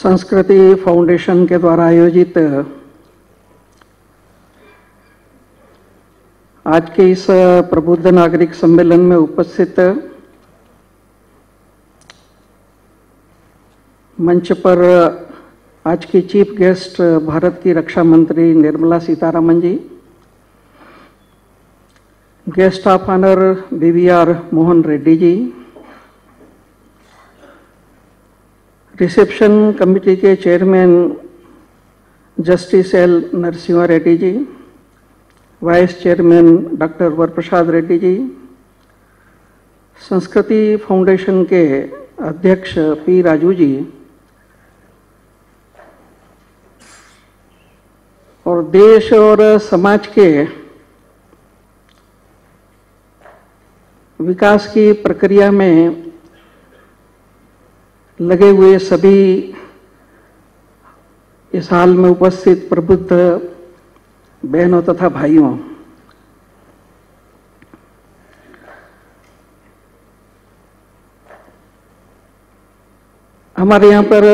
संस्कृति फाउंडेशन के द्वारा आयोजित, आज के इस प्रबुद्ध नागरिक सम्मेलन में उपस्थित मंच पर आज की चीफ गेस्ट भारत की रक्षा मंत्री Nirmala Sitharaman ji, guest of honour BVR Mohan Reddy ji reception committee के chairman justice L Narasimha Reddy ji vice chairman doctor Varaprasad Reddy ji Sanskriti foundation के अध्यक्ष पी राजू जी, और देश और समाज के विकास की प्रक्रिया में लगे हुए सभी इस हाल में उपस्थित प्रबुद्ध बहनों तथा भाइयों, हमारे यहाँ पर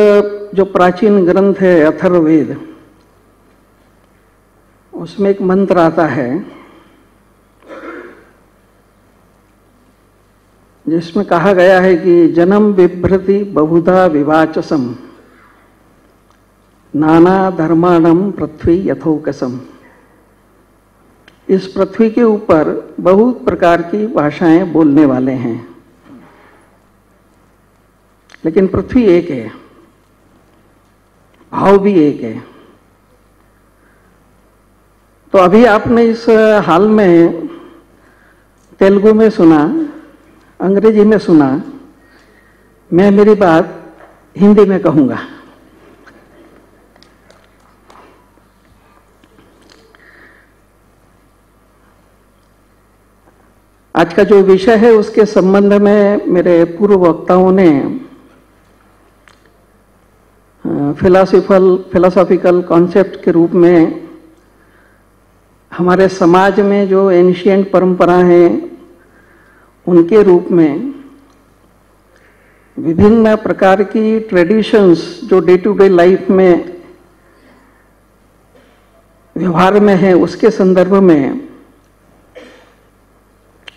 जो प्राचीन ग्रंथ है अथर्ववेद, उसमें एक मंत्र आता है जिसमें कहा गया है कि जन्म विभ्रति बहुधा विवाचसम। नाना धर्माणम पृथ्वी यथोकसम। इस पृथ्वी के ऊपर बहुत प्रकार की भाषाएँ बोलने वाले हैं। लेकिन पृथ्वी एक है। भाव भी एक है। तो अभी आपने इस हाल में तेलुगु में सुना अंग्रेज़ी में सुना, मैं मेरी बात हिंदी में कहूँगा। आज का जो विषय है, उसके संबंध में मेरे पूर्व वक्ताओं ने फिलोसफल फिलोसॉफिकल कॉन्सेप्ट के रूप में हमारे समाज में जो एंशियंट परंपरा है उनके रूप में विभिन्न प्रकार की ट्रेडिशंस जो डे टू डे लाइफ में व्यवहार में है, उसके संदर्भ में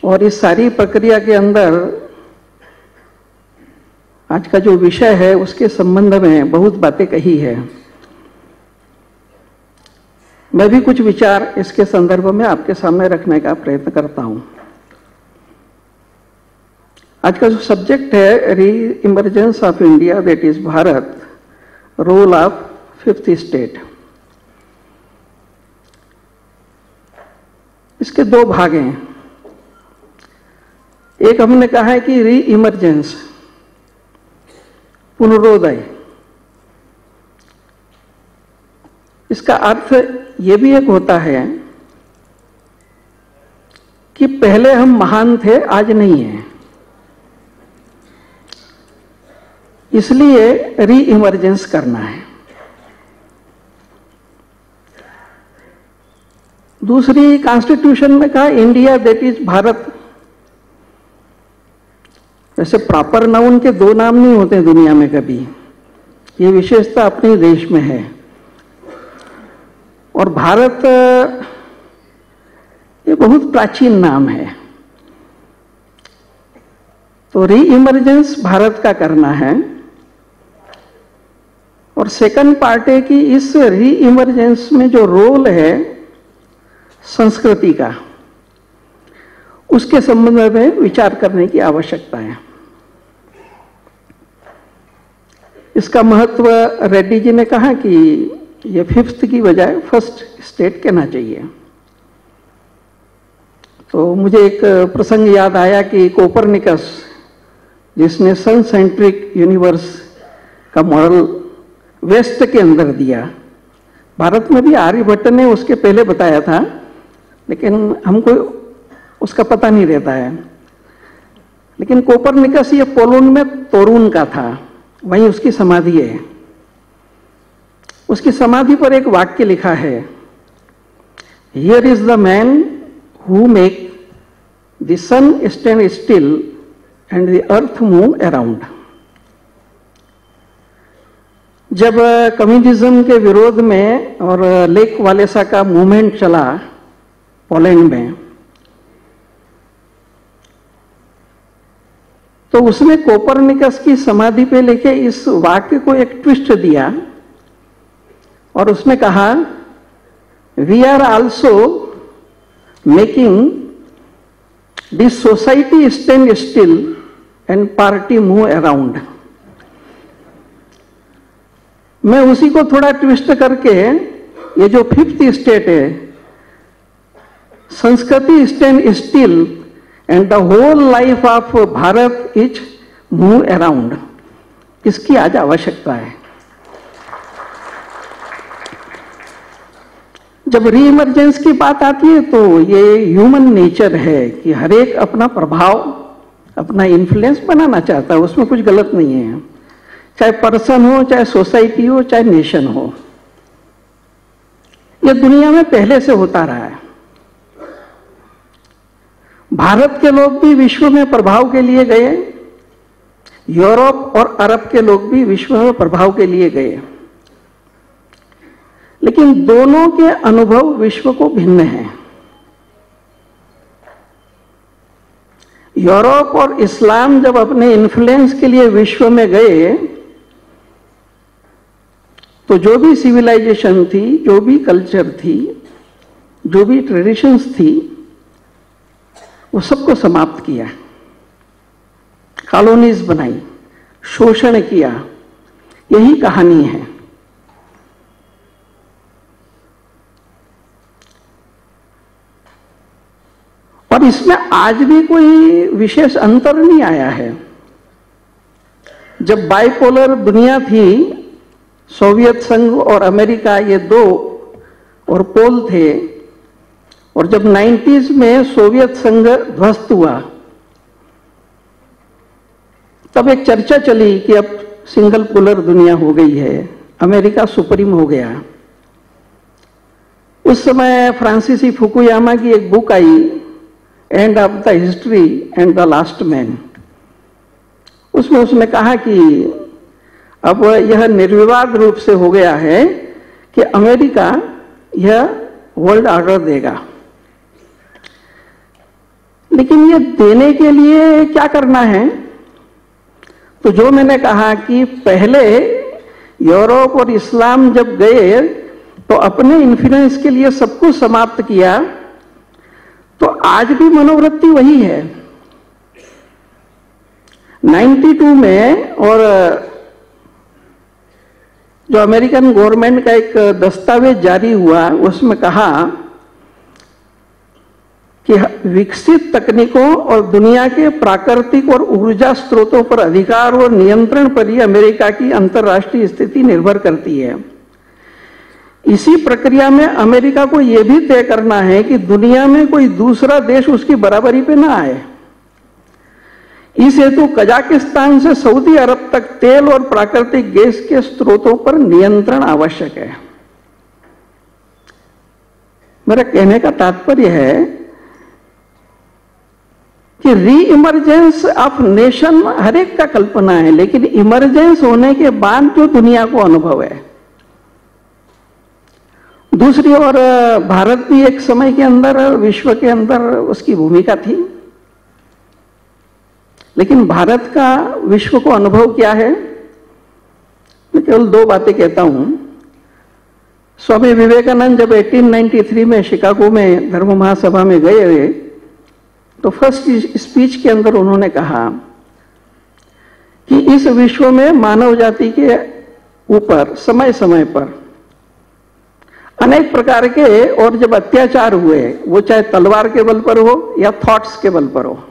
और इस सारी प्रक्रिया के अंदर आज का जो विषय है, उसके संबंध में बहुत बातें कही है। मैं भी कुछ विचार इसके संदर्भ में आपके सामने रखने का प्रयत्न करता हूँ। आज का जो सब्जेक्ट है reemergence of India that is Bharat role of fifth state इसके दो भाग हैं। एक हमने कहा है कि री इमरजेंस पुनरोदय। इसका अर्थ यह भी एक होता है कि पहले हम महान थे, आज नहीं है। इसलिए री इमरजेंस करना है। दूसरी कॉन्स्टिट्यूशन में कहा इंडिया दैट इज़ भारत। वैसे प्रॉपर नाउन के दो नाम नहीं होते दुनिया में कभी। ये विशेषता अपने देश में है। और भारत, ये बहुत प्राचीन नाम है। तो री इमरजेंस भारत का करना है। और सेकंड पार्ट है कि इस री इमरजेंस में जो रोल है संस्कृति का, उसके संबंध में विचार करने की आवश्यकता है। इसका महत्व रेड्डी जी ने कहा कि ये फिफ्थ की बजाय फ़र्स्ट स्टेट कहना चाहिए। तो मुझे एक प्रसंग याद आया कि कोपरनिकस, जिसने सन सेंट्रिक यूनिवर्स का मॉडल वेस्ट के अंदर दिया। भारत में भी आर्यभट्ट ने उसके पहले बताया था, लेकिन हमको उसका पता नहीं रहता है। लेकिन कोपरनिकस ये पोलून में तोरून का था, वहीं उसकी समाधि है। उसकी समाधि पर एक वाक्य लिखा है here is the man who make the sun stand still and the earth move around जब कम्युनिज्म के विरोध में और लेक वालेसा का मूवमेंट चला पोलैंड में तो उसने कोपरनिकस की समाधि पे लेके इस वाक्य को एक ट्विस्ट दिया और उसने कहा we are also making this society stand still and party move around मैं उसी को थोड़ा ट्विस्ट करके ये जो फिफ्थ स्टेट है, sanskriti stand still and the whole life of Bharat is move around इसकी आज आवश्यकता है। जब रीइमर्जेंस की बात आती है तो ये ह्यूमन नेचर है कि हर एक अपना प्रभाव, अपना इन्फ्लुएंस बनाना चाहता है, उसमें कुछ गलत नहीं है। चाहे पर्सन हो, चाहे सोसाइटी हो, चाहे नेशन हो, यह दुनिया में पहले से होता रहा है। भारत के लोग भी विश्व में प्रभाव के लिए गए यूरोप और अरब के लोग भी विश्व में प्रभाव के लिए गए लेकिन दोनों के अनुभव विश्व को भिन्न हैं। यूरोप और इस्लाम जब अपने इन्फ्लुएंस के लिए विश्व में गए तो जो भी सिविलाइजेशन थी, जो भी कल्चर थी, जो भी ट्रेडिशंस थी, वो सबको समाप्त किया। कॉलोनीज बनाई, शोषण किया। यही कहानी है। और इसमें आज भी कोई विशेष अंतर नहीं आया है। जब बाइपोलर दुनिया थी सोवियत संघ और अमेरिका ये दो और पोल थे। और जब 90s में सोवियत संघ ध्वस्त हुआ, तब एक चर्चा चली कि अब सिंगल पोलर दुनिया हो गई है, अमेरिका सुप्रीम हो गया। उस समय फ्रांसीसी फुकुयामा की एक book I, end of the history and the last man. उसमें उसने कहा कि अब यह निर्विवाद रूप से हो गया है कि अमेरिका यह वर्ल्ड ऑर्डर देगा। लेकिन ये देने के लिए क्या करना है? तो जो मैंने कहा कि पहले यूरोप और इस्लाम जब गए तो अपने इन्फ्लुएंस के लिए सब कुछ समाप्त किया तो आज भी मनोवृत्ति वही है। 92 में और जो अमेरिकन गवर्नमेंट का एक दस्तावेज़ जारी हुआ, उसमें कहा कि विकसित तकनीकों और दुनिया के प्राकृतिक और ऊर्जा स्रोतों पर अधिकार और नियंत्रण पर ही अमेरिका की अंतर्राष्ट्रीय स्थिति निर्भर करती है। इसी प्रक्रिया में अमेरिका को यह भी तय करना है कि दुनिया में कोई दूसरा देश उसकी बराबरी पे ना आए। इस हेतु कजाकिस्तान से सऊदी अरब तक तेल और प्राकृतिक गैस के स्रोतों पर नियंत्रण आवश्यक है। मेरा कहने का तात्पर्य है कि री इमरजेंस ऑफ़ नेशन हर एक का कल्पना है, लेकिन इमरजेंस होने के बाद जो दुनिया को अनुभव है। दूसरी ओर भारत भी एक समय के अंदर, विश्व के अंदर उसकी भूमिका थी। लेकिन भारत का विश्व को अनुभव क्या है? मैं केवल दो बातें कहता हूँ। स्वामी विवेकानंद जब 1893 में शिकागो में धर्म महासभा में गए हुए तो फ़र्स्ट स्पीच के अंदर उन्होंने कहा कि इस विश्व में मानव जाति के ऊपर समय समय पर अनेक प्रकार के और जब अत्याचार हुए, वो चाहे तलवार के बल पर हो या थॉट्स के बल पर हो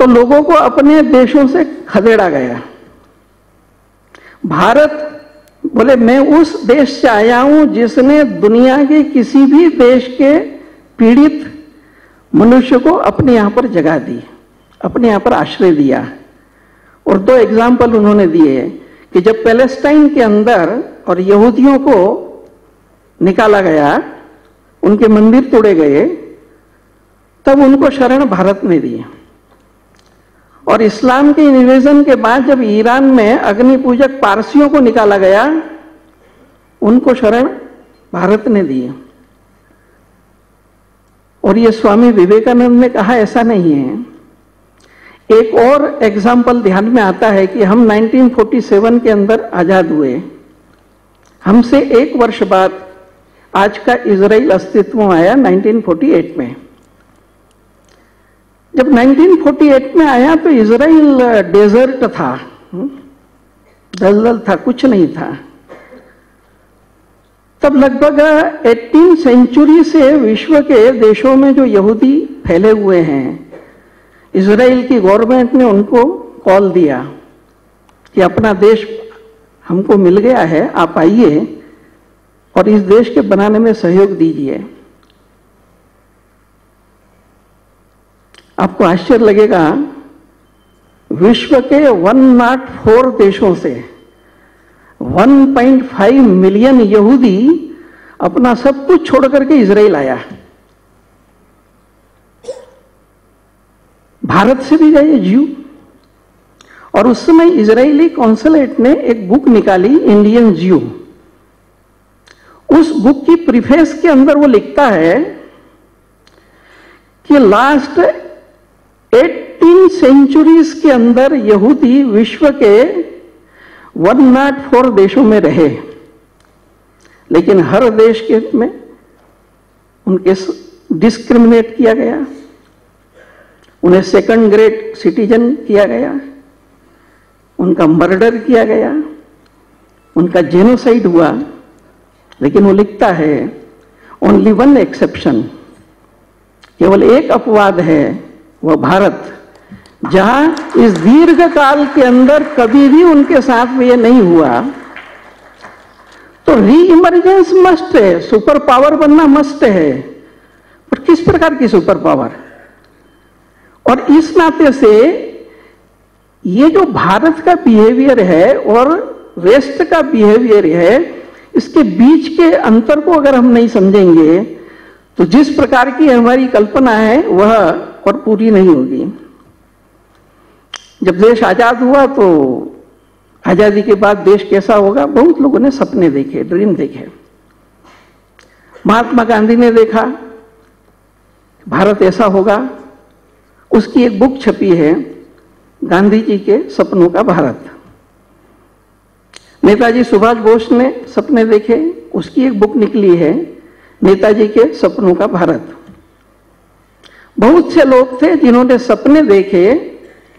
तो लोगों को अपने देशों से खदेड़ा गया। भारत बोले, मैं उस देश से आया हूँ जिसने दुनिया के किसी भी देश के पीड़ित मनुष्य को अपने यहाँ पर जगह दी, अपने यहाँ पर आश्रय दिया। और दो एग्ज़ाम्पल उन्होंने दिए कि जब पैलेस्टाइन के अंदर और यहूदियों को निकाला गया, उनके मंदिर तोड़े गए, तब उनको शरण भारत में दिए और इस्लाम के निवेशन के बाद जब ईरान में अग्नि पूजक पारसियों को निकाला गया, उनको शरण भारत ने दी और ये स्वामी विवेकानंद ने कहा, ऐसा नहीं है। एक और एग्ज़ाम्पल ध्यान में आता है कि हम 1947 के अंदर आज़ाद हुए। हमसे एक वर्ष बाद आज का इसराइल अस्तित्व आया 1948 में। जब 1948 में आया तो इसराइल डेजर्ट था। दलदल था, कुछ नहीं था। तब लगभग 18 सेंचुरी से विश्व के देशों में जो यहूदी फैले हुए हैं इसराइल की गवर्नमेंट ने उनको कॉल दिया कि अपना देश हमको मिल गया है, आप आइए और इस देश के बनाने में सहयोग दीजिए। आपको आश्चर्य लगेगा, विश्व के 104 देशों से 1.5 मिलियन यहूदी अपना सब कुछ छोड़ करके इसराइल आया। भारत से भी गए जीव और उस समय इजरायली कॉन्सुलेट ने एक बुक निकाली इंडियन जीव उस बुक की प्रीफेस के अंदर वो लिखता है कि लास्ट 18 सेंचुरीज के अंदर यहूदी विश्व के 104 देशों में रहे। लेकिन हर देश के में उनके डिस्क्रिमिनेट किया गया। उन्हें सेकंड ग्रेड सिटीजन किया गया। उनका मर्डर किया गया। उनका जेनोसाइड हुआ। लेकिन वो लिखता है ओनली वन एक्सेप्शन केवल एक अपवाद है। वह भारत, जहाँ इस दीर्घ काल के अंदर कभी भी उनके साथ में यह नहीं हुआ तो री इमरजेंस मस्ट है सुपर पावर बनना मस्ट है। पर किस प्रकार की सुपर पावर और इस नाते से ये जो भारत का बिहेवियर है और वेस्ट का बिहेवियर है, इसके बीच के अंतर को अगर हम नहीं समझेंगे तो जिस प्रकार की हमारी कल्पना है, वह और पूरी नहीं होगी। जब देश आज़ाद हुआ तो आज़ादी के बाद देश कैसा होगा? बहुत लोगों ने सपने देखे ड्रीम देखे। महात्मा गांधी ने देखा, भारत ऐसा होगा। उसकी एक बुक छपी है, गांधी जी के सपनों का भारत। नेताजी सुभाष बोस ने सपने देखे, उसकी एक बुक निकली है, नेताजी के सपनों का भारत। बहुत से लोग थे जिन्होंने सपने देखे,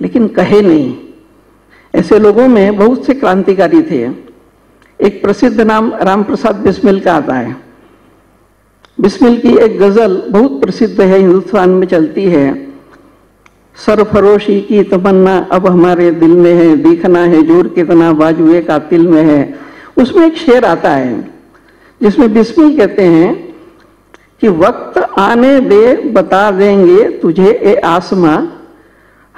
लेकिन कहे नहीं। ऐसे लोगों में बहुत से क्रांतिकारी थे। एक प्रसिद्ध नाम रामप्रसाद बिस्मिल का आता है। बिस्मिल की एक गज़ल बहुत प्रसिद्ध है, हिंदुस्तान में चलती है। सरफरोशी की तमन्ना अब हमारे दिल में है, दिखना है ज़ोर कितना बाजुए का तिल में है। उसमें एक शेर आता है, जिसमें बिस्मिल कहते हैं कि वक्त आने दे, बता देंगे तुझे, ए आसमा।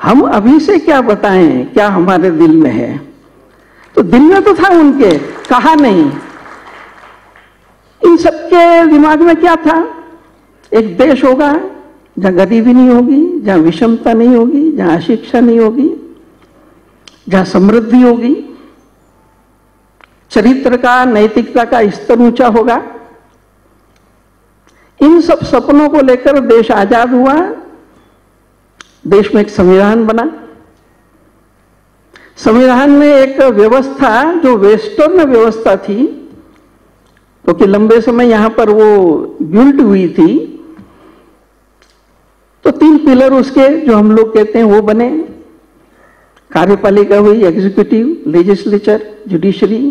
हम अभी से क्या बताएँ, क्या हमारे दिल में है? तो दिल में तो था उनके, कहा नहीं। इन सबके दिमाग में क्या था? एक देश होगा, जहाँ गरीबी नहीं होगी, जहाँ विषमता नहीं होगी, जहाँ अशिक्षा नहीं होगी, जहाँ समृद्धि होगी। चरित्र का, नैतिकता का स्तर ऊँचा होगा। इन सब सपनों को लेकर देश आज़ाद हुआ, देश में एक संविधान बना। संविधान में एक व्यवस्था, जो वेस्टर्न व्यवस्था थी क्योंकि तो लंबे समय यहाँ पर वो बिल्ट हुई थी तो तीन पिलर उसके, जो हम लोग कहते हैं वो बने। कार्यपालिका हुई एग्जीक्यूटिव लेजिस्लेचर जुडिशरी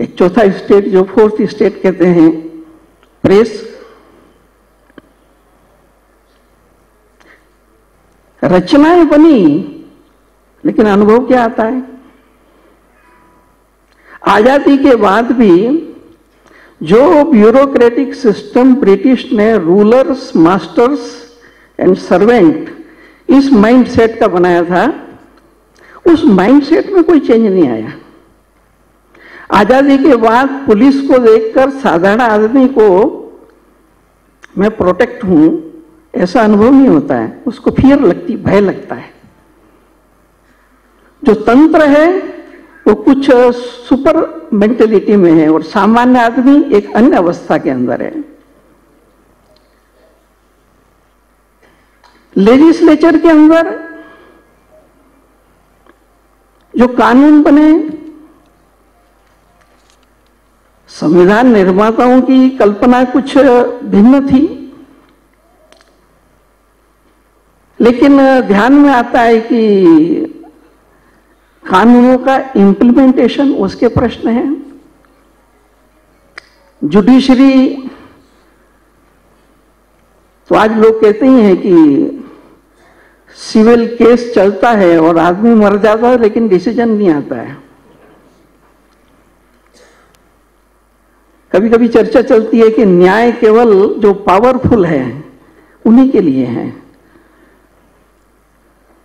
एक चौथा स्टेट जो फोर्थ स्टेट कहते हैं प्रेस रचनाएँ बनी, लेकिन अनुभव क्या आता है? आज़ादी के बाद भी जो ब्यूरोक्रेटिक सिस्टम ब्रिटिश ने रूलर्स मास्टर्स एंड सर्वेंट इस माइंडसेट का बनाया था, उस माइंडसेट में कोई चेंज नहीं आया। आज़ादी के बाद पुलिस को देखकर साधारण आदमी को मैं प्रोटेक्ट हूँ, ऐसा अनुभव नहीं होता है। उसको फियर लगती, भय लगता है। जो तंत्र है, वो कुछ सुपर मेंटेलिटी में है और सामान्य आदमी एक अन्य अवस्था के अंदर है। लेजिस्लेचर के अंदर जो कानून बने संविधान निर्माताओं की कल्पना कुछ भिन्न थी। लेकिन ध्यान में आता है कि कानूनों का इंप्लीमेंटेशन उसके प्रश्न है। जुडिशरी तो आज लोग कहते ही हैं कि सिविल केस चलता है और आदमी मर जाता है, लेकिन डिसीज़न नहीं आता है। कभी कभी चर्चा चलती है कि न्याय केवल जो पावरफुल है, उन्हीं के लिए है।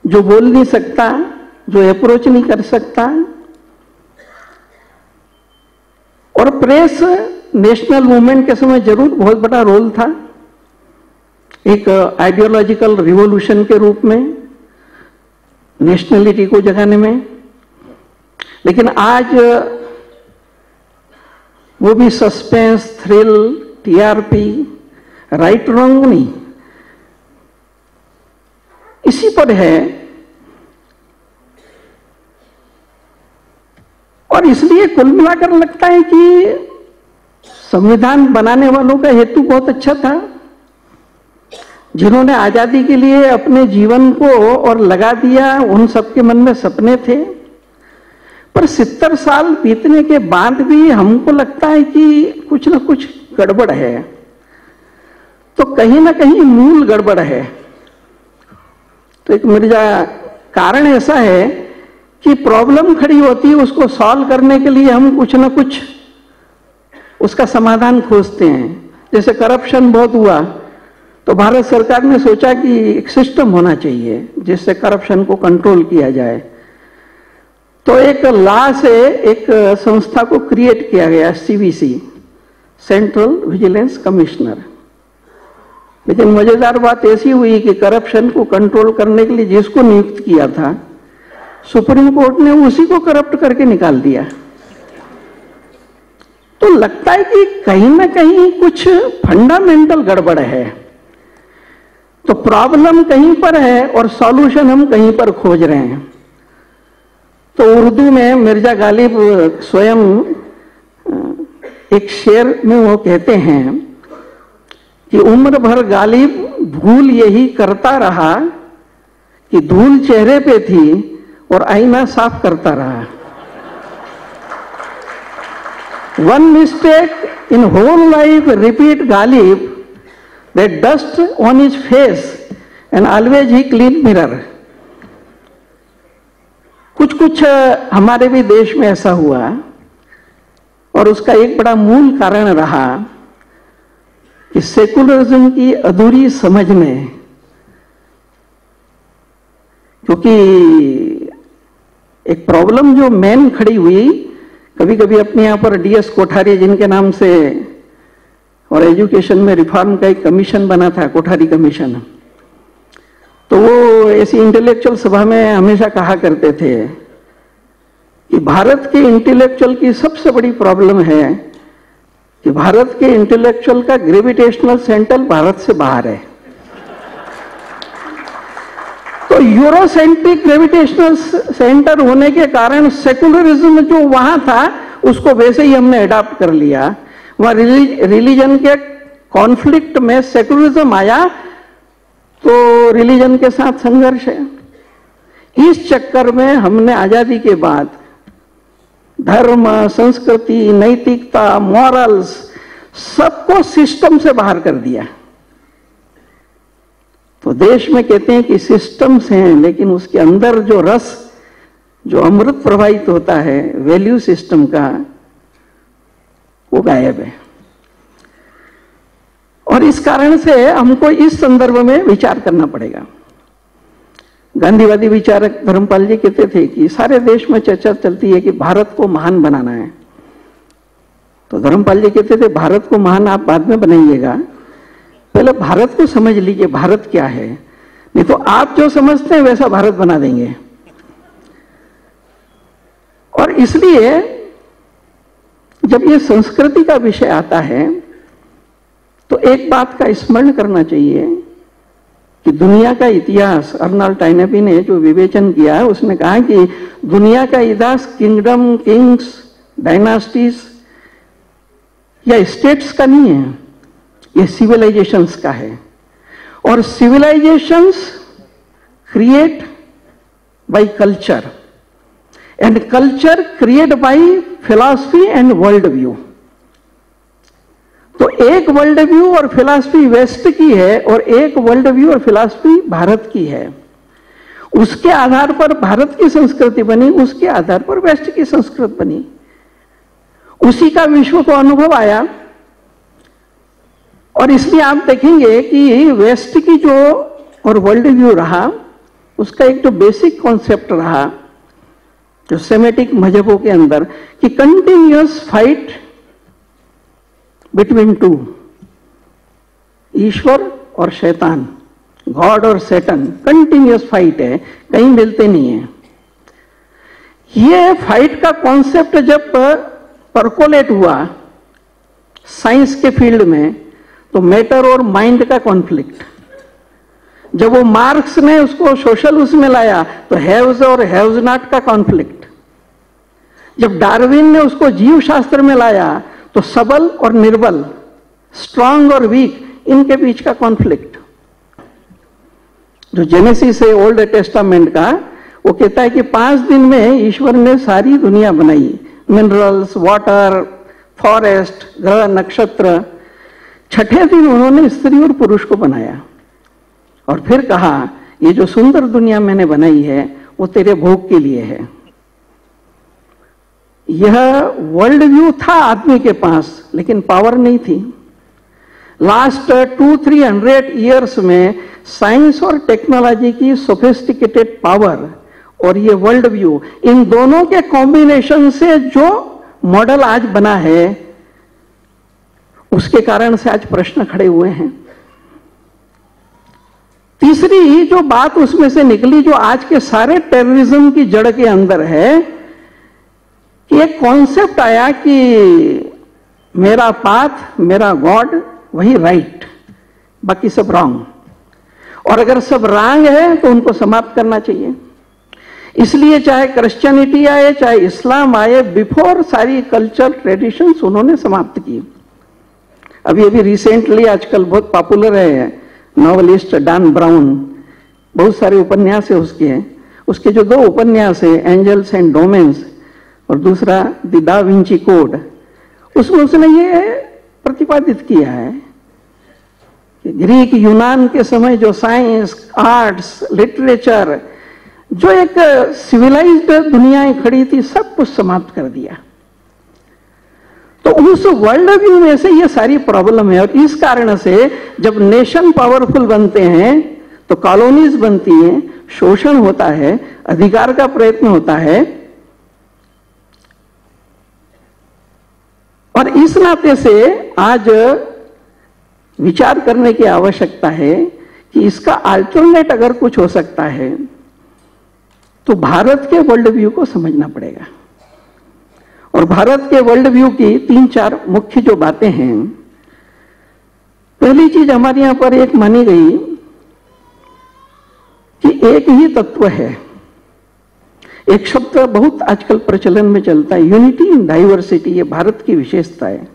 जो बोल नहीं सकता, जो अप्रोच नहीं कर सकता। और प्रेस नेशनल मूवमेंट के समय ज़रूर बहुत बड़ा रोल था। एक आइडियोलॉजिकल रिवॉल्यूशन के रूप में नेशनलिटी को जगाने में। लेकिन आज वो भी suspense thrill TRP right wrong नहीं। इसी पर है। और इसलिए कुल मिलाकर लगता है कि संविधान बनाने वालों का हेतु बहुत अच्छा था। जिन्होंने आज़ादी के लिए अपने जीवन को और लगा दिया, उन सबके मन में सपने थे। पर सितर साल बीतने के बाद भी हमको लगता है कि कुछ ना कुछ गड़बड़ है। तो कहीं ना कहीं मूल गड़बड़ है। तो एक मिर्ज़ा, कारण ऐसा है कि प्रॉब्लम खड़ी होती है उसको सॉल्व करने के लिए हम कुछ ना कुछ उसका समाधान खोजते हैं। जैसे करप्शन बहुत हुआ तो भारत सरकार ने सोचा कि एक सिस्टम होना चाहिए जिससे करप्शन को कंट्रोल किया जाए। तो एक लॉ से एक संस्था को क्रिएट किया गया सीवीसी सेंट्रल विजिलेंस कमिश्नर लेकिन मज़ेदार बात ऐसी हुई कि करप्शन को कंट्रोल करने के लिए जिसको नियुक्त किया था, सुप्रीम कोर्ट ने उसी को करप्ट करके निकाल दिया। तो लगता है कि कहीं ना कहीं कुछ फंडामेंटल गड़बड़ है। तो प्रॉब्लम कहीं पर है और सॉल्यूशन हम कहीं पर खोज रहे हैं। तो उर्दू में मिर्ज़ा गालिब स्वयं एक शेर में वो कहते हैं कि उम्र भर गालिब भूल यही करता रहा कि धूल चेहरे पे थी और आईना साफ़ करता रहा। One mistake in whole life repeat Ghalib that dust on his face and always he clean mirror कुछ कुछ हमारे भी देश में ऐसा हुआ और उसका एक बड़ा मूल कारण रहा कि सेकुलरिज्म की अधूरी समझ में, क्योंकि एक प्रॉब्लम जो मेन खड़ी हुई कभी कभी अपने यहाँ पर डीएस कोठारी जिनके नाम से और एजुकेशन में रिफॉर्म का एक कमीशन बना था, कोठारी कमीशन। तो वो ऐसी इंटेलेक्चुअल सभा में हमेशा कहा करते थे कि भारत के इंटेलेक्चुअल की सबसे बड़ी प्रॉब्लम है कि भारत के इंटेलेक्चुअल का ग्रेविटेशनल सेंटर भारत से बाहर है। तो यूरोसेंट्रिक ग्रेविटेशनल सेंटर होने के कारण सेकुलरिज्म जो वहाँ था, उसको वैसे ही हमने अडॉप्ट कर लिया। वहाँ रिलीजन के कॉन्फ्लिक्ट में सेकुलरिज्म आया तो रिलीजन के साथ संघर्ष है। इस चक्कर में हमने आज़ादी के बाद धर्म, संस्कृति, नैतिकता मॉरल्स सबको सिस्टम से बाहर कर दिया। तो देश में कहते हैं कि सिस्टम्स हैं, लेकिन उसके अंदर जो रस, जो अमृत प्रवाहित होता है वैल्यू सिस्टम का, वो गायब है। और इस कारण से हमको इस संदर्भ में विचार करना पड़ेगा। गांधीवादी विचारक धर्मपाल जी कहते थे कि सारे देश में चर्चा चलती है कि भारत को महान बनाना है। तो धर्मपाल जी कहते थे, भारत को महान आप बाद में बनाइएगा। पहले भारत को समझ लीजिए, भारत क्या है। नहीं तो आप जो समझते हैं, वैसा भारत बना देंगे। और इसलिए जब ये संस्कृति का विषय आता है तो एक बात का स्मरण करना चाहिए कि दुनिया का इतिहास, अर्नाल्ड टाइनबी ने जो विवेचन किया है उसने कहा कि दुनिया का इतिहास किंगडम किंग्स डायनास्टीज या स्टेट्स का नहीं है, ये सिविलाइजेशंस का है। और civilisations create by culture and culture create by philosophy and world view तो एक वर्ल्ड व्यू और फिलॉसफी वेस्ट की है और एक वर्ल्ड व्यू और फिलॉसफी भारत की है। उसके आधार पर भारत की संस्कृति बनी, उसके आधार पर वेस्ट की संस्कृति बनी। उसी का विश्व को अनुभव आया। और इसलिए आप देखेंगे कि वेस्ट की जो और वर्ल्ड व्यू रहा, उसका एक जो बेसिक कॉन्सेप्ट रहा, जो सेमेटिक मजहबों के अंदर, कि कंटिन्यूस फाइट बिटवीन टू ईश्वर और शैतान गॉड और सेटन कंटिन्यूस फाइट है, कहीं मिलते नहीं है। ये फाइट का कॉन्सेप्ट जब परकोलेट हुआ साइंस के फ़ील्ड में तो मैटर और माइंड का कॉन्फ्लिक्ट जब वो मार्क्स ने उसको सोशल उसमें लाया तो हैव्स और हैव्स नॉट का कॉन्फ्लिक्ट जब डार्विन ने उसको जीव शास्त्र में लाया तो सबल और निर्बल स्ट्रांग और वीक इनके बीच का कॉन्फ्लिक्ट जो जेनेसिस है ओल्ड टेस्टामेंट का, वो कहता है कि पाँच दिन में ईश्वर ने सारी दुनिया बनाई. मिनरल्स वाटर फॉरेस्ट ग्रह, नक्षत्र. छठे दिन उन्होंने स्त्री और पुरुष को बनाया. और फिर कहा, ये जो सुंदर दुनिया मैंने बनाई है, वो तेरे भोग के लिए है. यह वर्ल्ड व्यू था आदमी के पास, लेकिन पावर नहीं थी। Last two three hundred years में साइंस और टेक्नोलॉजी की सोफिस्टिकेटेड पावर और ये वर्ल्ड व्यू इन दोनों के कॉम्बिनेशन से जो मॉडल आज बना है, उसके कारण से आज प्रश्न खड़े हुए हैं। तीसरी जो बात उसमें से निकली, जो आज के सारे टेररिज्म की जड़ के अंदर है एक कॉन्सेप्ट आया कि मेरा पाथ मेरा गॉड वही राइट बाकी सब रॉन्ग और अगर सब रॉन्ग है तो उनको समाप्त करना चाहिए. इसलिए चाहे क्रिश्चियनिटी आए, चाहे इस्लाम आए बिफोर सारी कल्चर ट्रेडिशंस उन्होंने समाप्त की अभी अभी रिसेंटली आजकल बहुत पॉपुलर है नॉवलिस्ट डॉन ब्राउन बहुत सारे उपन्यास है उसके. उसके जो दो उपन्यास है एंजल्स एंड डोमेन्स और दूसरा द दा विंची कोड। उसमें उसने ये प्रतिपादित किया है कि ग्रीक यूनान के समय जो साइंस, आर्ट्स, लिटरेचर, जो एक सिविलाइज्ड दुनियाएँ खड़ी थी, सब कुछ समाप्त कर दिया। तो उस वर्ल्ड व्यू में से ये सारी प्रॉब्लम है और इस कारण से जब नेशन पावरफुल बनते हैं तो कॉलोनीज बनती हैं, शोषण होता है, अधिकार का प्रयत्न होता है और इस नाते से आज विचार करने की आवश्यकता है कि इसका अल्टरनेट अगर कुछ हो सकता है तो भारत के वर्ल्ड व्यू को समझना पड़ेगा। और भारत के वर्ल्ड व्यू की तीन चार मुख्य जो बातें हैं, पहली चीज़ हमारे यहाँ पर एक मानी गई कि एक ही तत्व है। एक शब्द बहुत आजकल प्रचलन में चलता है यूनिटी इन डाइवर्सिटी ये भारत की विशेषता है।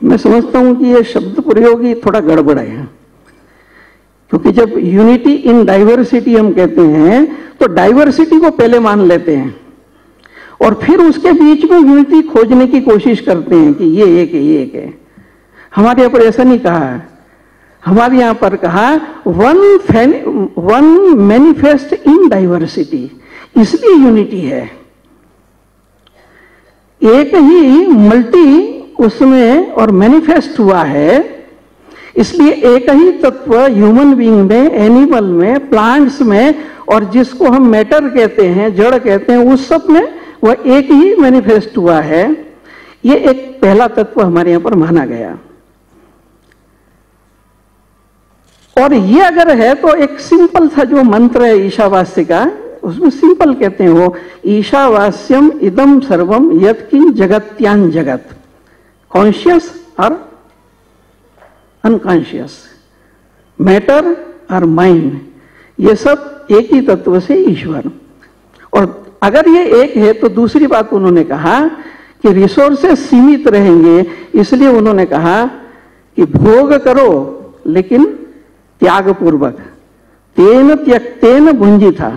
मैं समझता हूँ कि ये शब्द प्रयोग ही थोड़ा गड़बड़ है, क्योंकि जब यूनिटी इन डाइवर्सिटी हम कहते हैं तो डाइवर्सिटी को पहले मान लेते हैं, और फिर उसके बीच में यूनिटी खोजने की कोशिश करते हैं कि ये एक है, ये एक है। हमारे यहाँ पर ऐसा नहीं कहा है। हमारे यहाँ पर कहा one one manifest in diversity इसलिए यूनिटी है। एक ही मल्टी उसमें और मैनिफेस्ट हुआ है। इसलिए एक ही तत्व ह्यूमन बीइंग में एनिमल में प्लांट्स में और जिसको हम मैटर कहते हैं, जड़ कहते हैं, उस सब में वह एक ही मैनिफेस्ट हुआ है। ये एक पहला तत्व हमारे यहाँ पर माना गया। और ये अगर है तो एक सिंपल सा जो मंत्र है ईशावास्य का, उसमें सिंपल कहते हैं वो, ईशावास्यम इदम सर्वम की जगत्यान जगत। कॉन्शियस और अनकॉन्शियस मैटर और माइंड ये सब एक ही तत्व से ईश्वर। और अगर ये एक है तो दूसरी बात उन्होंने कहा कि रिसोर्सेस सीमित रहेंगे, इसलिए उन्होंने कहा कि भोग करो, लेकिन त्याग पूर्वक तेन त्यक्तेन भुंजी था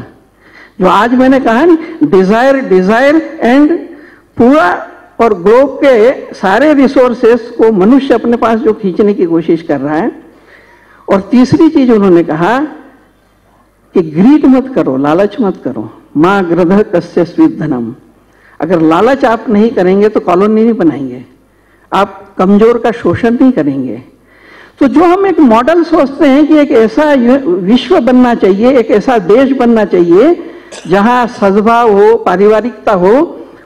जो आज मैंने कहा ना डिज़ायर डिज़ायर एंड पूरा और ग्लोब के सारे रिसोर्सेस को मनुष्य अपने पास जो खींचने की कोशिश कर रहा है। और तीसरी चीज़ उन्होंने कहा कि ग्रीड मत करो, लालच मत करो। माँ ग्रध कस्य धनम अगर लालच आप नहीं करेंगे तो कॉलोनी नहीं बनाएँगे। आप कमज़ोर का शोषण नहीं करेंगे। तो जो हम एक मॉडल सोचते हैं कि एक ऐसा विश्व बनना चाहिए, एक ऐसा देश बनना चाहिए, जहाँ सद्भाव हो, पारिवारिकता हो,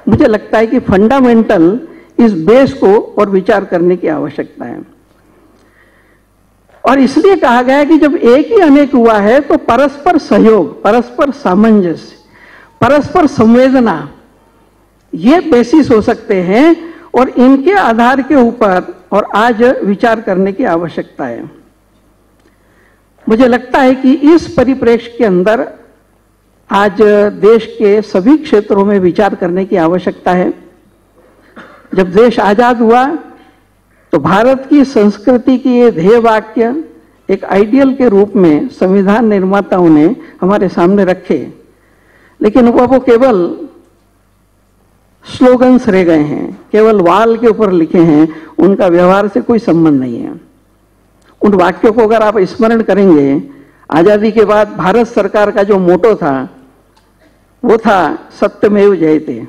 मुझे लगता है कि फंडामेंटल इस बेस को और विचार करने की आवश्यकता है। और इसलिए कहा गया है कि जब एक ही अनेक हुआ है तो परस्पर सहयोग, परस्पर सामंजस्य, परस्पर संवेदना, ये बेसिस हो सकते हैं और इनके आधार के ऊपर और आज विचार करने की आवश्यकता है। मुझे लगता है कि इस परिप्रेक्ष्य के अंदर आज देश के सभी क्षेत्रों में विचार करने की आवश्यकता है। जब देश आज़ाद हुआ तो भारत की संस्कृति की ये ध्येय वाक्य एक आइडियल के रूप में संविधान निर्माताओं ने हमारे सामने रखे। लेकिन वो वो केवल स्लोगन्स रह गए हैं, केवल वाल के ऊपर लिखे हैं, उनका व्यवहार से कोई संबंध नहीं है। उन वाक्यों को अगर आप स्मरण करेंगे, आज़ादी के बाद भारत सरकार का जो मोटो था, वो था सत्यमेव जयते।